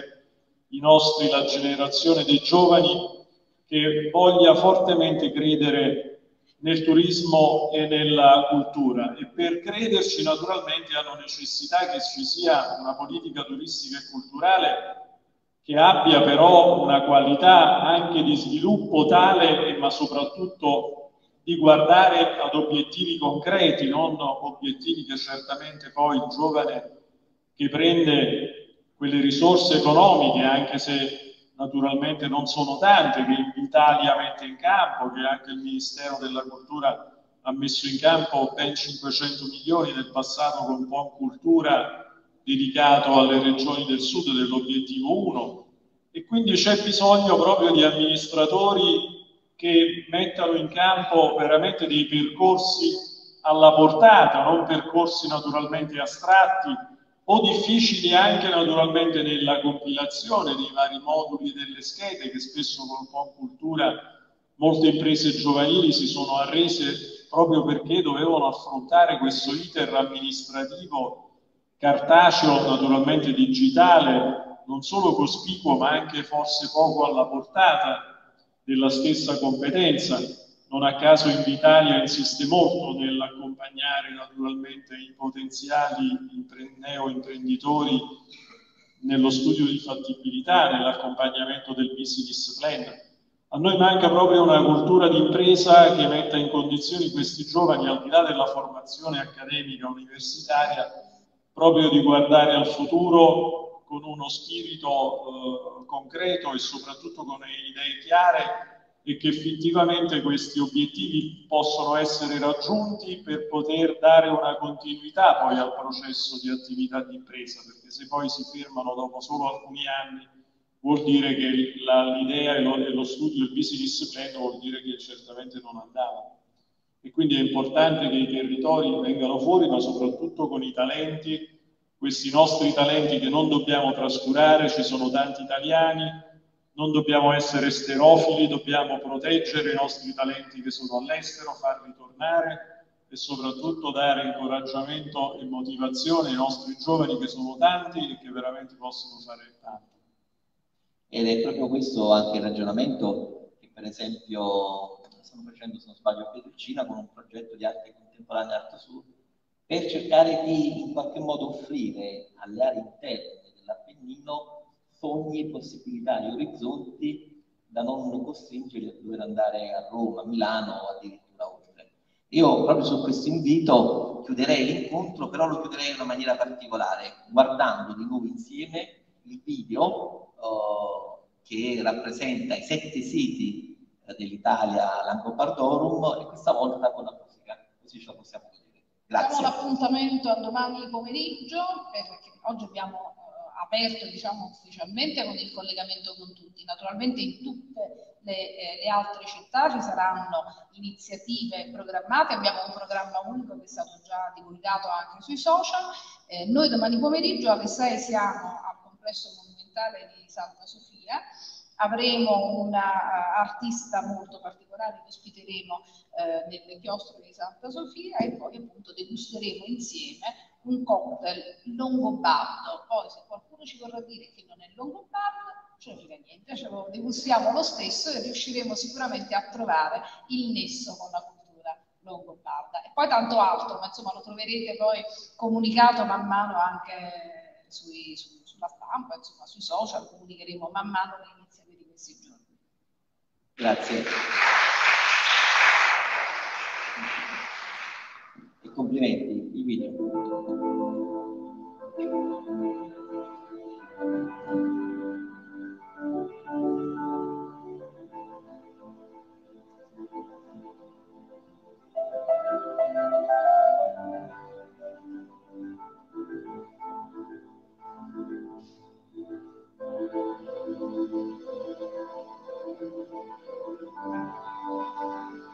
Speaker 10: i nostri, la generazione dei giovani che voglia fortemente credere nel turismo e nella cultura. E per crederci naturalmente hanno necessità che ci sia una politica turistica e culturale che abbia però una qualità anche di sviluppo tale, ma soprattutto di guardare ad obiettivi concreti, non obiettivi che certamente poi il giovane che prende quelle risorse economiche, anche se naturalmente non sono tante, che l'Italia mette in campo, che anche il Ministero della Cultura ha messo in campo ben 500 milioni nel passato con Buon Cultura dedicato alle regioni del sud dell'obiettivo 1 e quindi c'è bisogno proprio di amministratori che mettano in campo veramente dei percorsi alla portata, non percorsi naturalmente astratti o difficili anche naturalmente nella compilazione dei vari moduli delle schede che spesso con po' cultura molte imprese giovanili si sono arrese proprio perché dovevano affrontare questo iter amministrativo cartaceo, naturalmente digitale, non solo cospicuo ma anche forse poco alla portata della stessa competenza. Non a caso Invitalia insiste molto nell'accompagnare naturalmente i potenziali neo-imprenditori nello studio di fattibilità, nell'accompagnamento del business plan. A noi manca proprio una cultura di impresa che metta in condizioni questi giovani, al di là della formazione accademica universitaria, proprio di guardare al futuro con uno spirito eh, concreto e soprattutto con idee chiare e che effettivamente questi obiettivi possono essere raggiunti per poter dare una continuità poi al processo di attività di impresa, perché se poi si fermano dopo solo alcuni anni vuol dire che l'idea e lo, lo studio del business plan vuol dire che certamente non andava. E quindi è importante che i territori vengano fuori, ma soprattutto con i talenti questi nostri talenti che non dobbiamo trascurare, ci sono tanti italiani, non dobbiamo essere sterofili, dobbiamo proteggere i nostri talenti che sono all'estero, farli tornare e soprattutto dare incoraggiamento e motivazione ai nostri giovani che sono tanti e che veramente possono fare tanto.
Speaker 2: Ed è proprio questo anche il ragionamento che per esempio stanno facendo, se non sbaglio, a Pietricina con un progetto di arte contemporanea Arte Sud, per cercare di in qualche modo offrire alle aree interne dell'Appennino sogni e possibilità di orizzonti da non costringere a dover andare a Roma, a Milano o addirittura oltre. Io proprio su questo invito chiuderei l'incontro, però lo chiuderei in una maniera particolare, guardando di nuovo insieme il video uh, che rappresenta i sette siti uh, dell'Italia Langobardorum e questa volta con la musica, così ce la possiamo
Speaker 3: Grazie. Diamo l'appuntamento a domani pomeriggio, perché oggi abbiamo aperto diciamo ufficialmente con il collegamento con tutti. Naturalmente in tutte le, eh, le, altre città ci saranno iniziative programmate, abbiamo un programma unico che è stato già divulgato anche sui social. Eh, noi domani pomeriggio alle 6 siamo al complesso monumentale di Santa Sofia avremo un uh, artista molto particolare che ospiteremo eh, nel chiostro di Santa Sofia e poi appunto degusteremo insieme un cocktail longobardo. Poi se qualcuno ci vorrà dire che non è longobardo, ce ne frega niente, ce lo degustiamo lo stesso e riusciremo sicuramente a trovare il nesso con la cultura longobarda. E poi tanto altro, ma insomma lo troverete poi comunicato man mano anche sui, su, sulla stampa, insomma sui social, comunicheremo man mano questi.
Speaker 2: Grazie. E complimenti, i video. Thank you.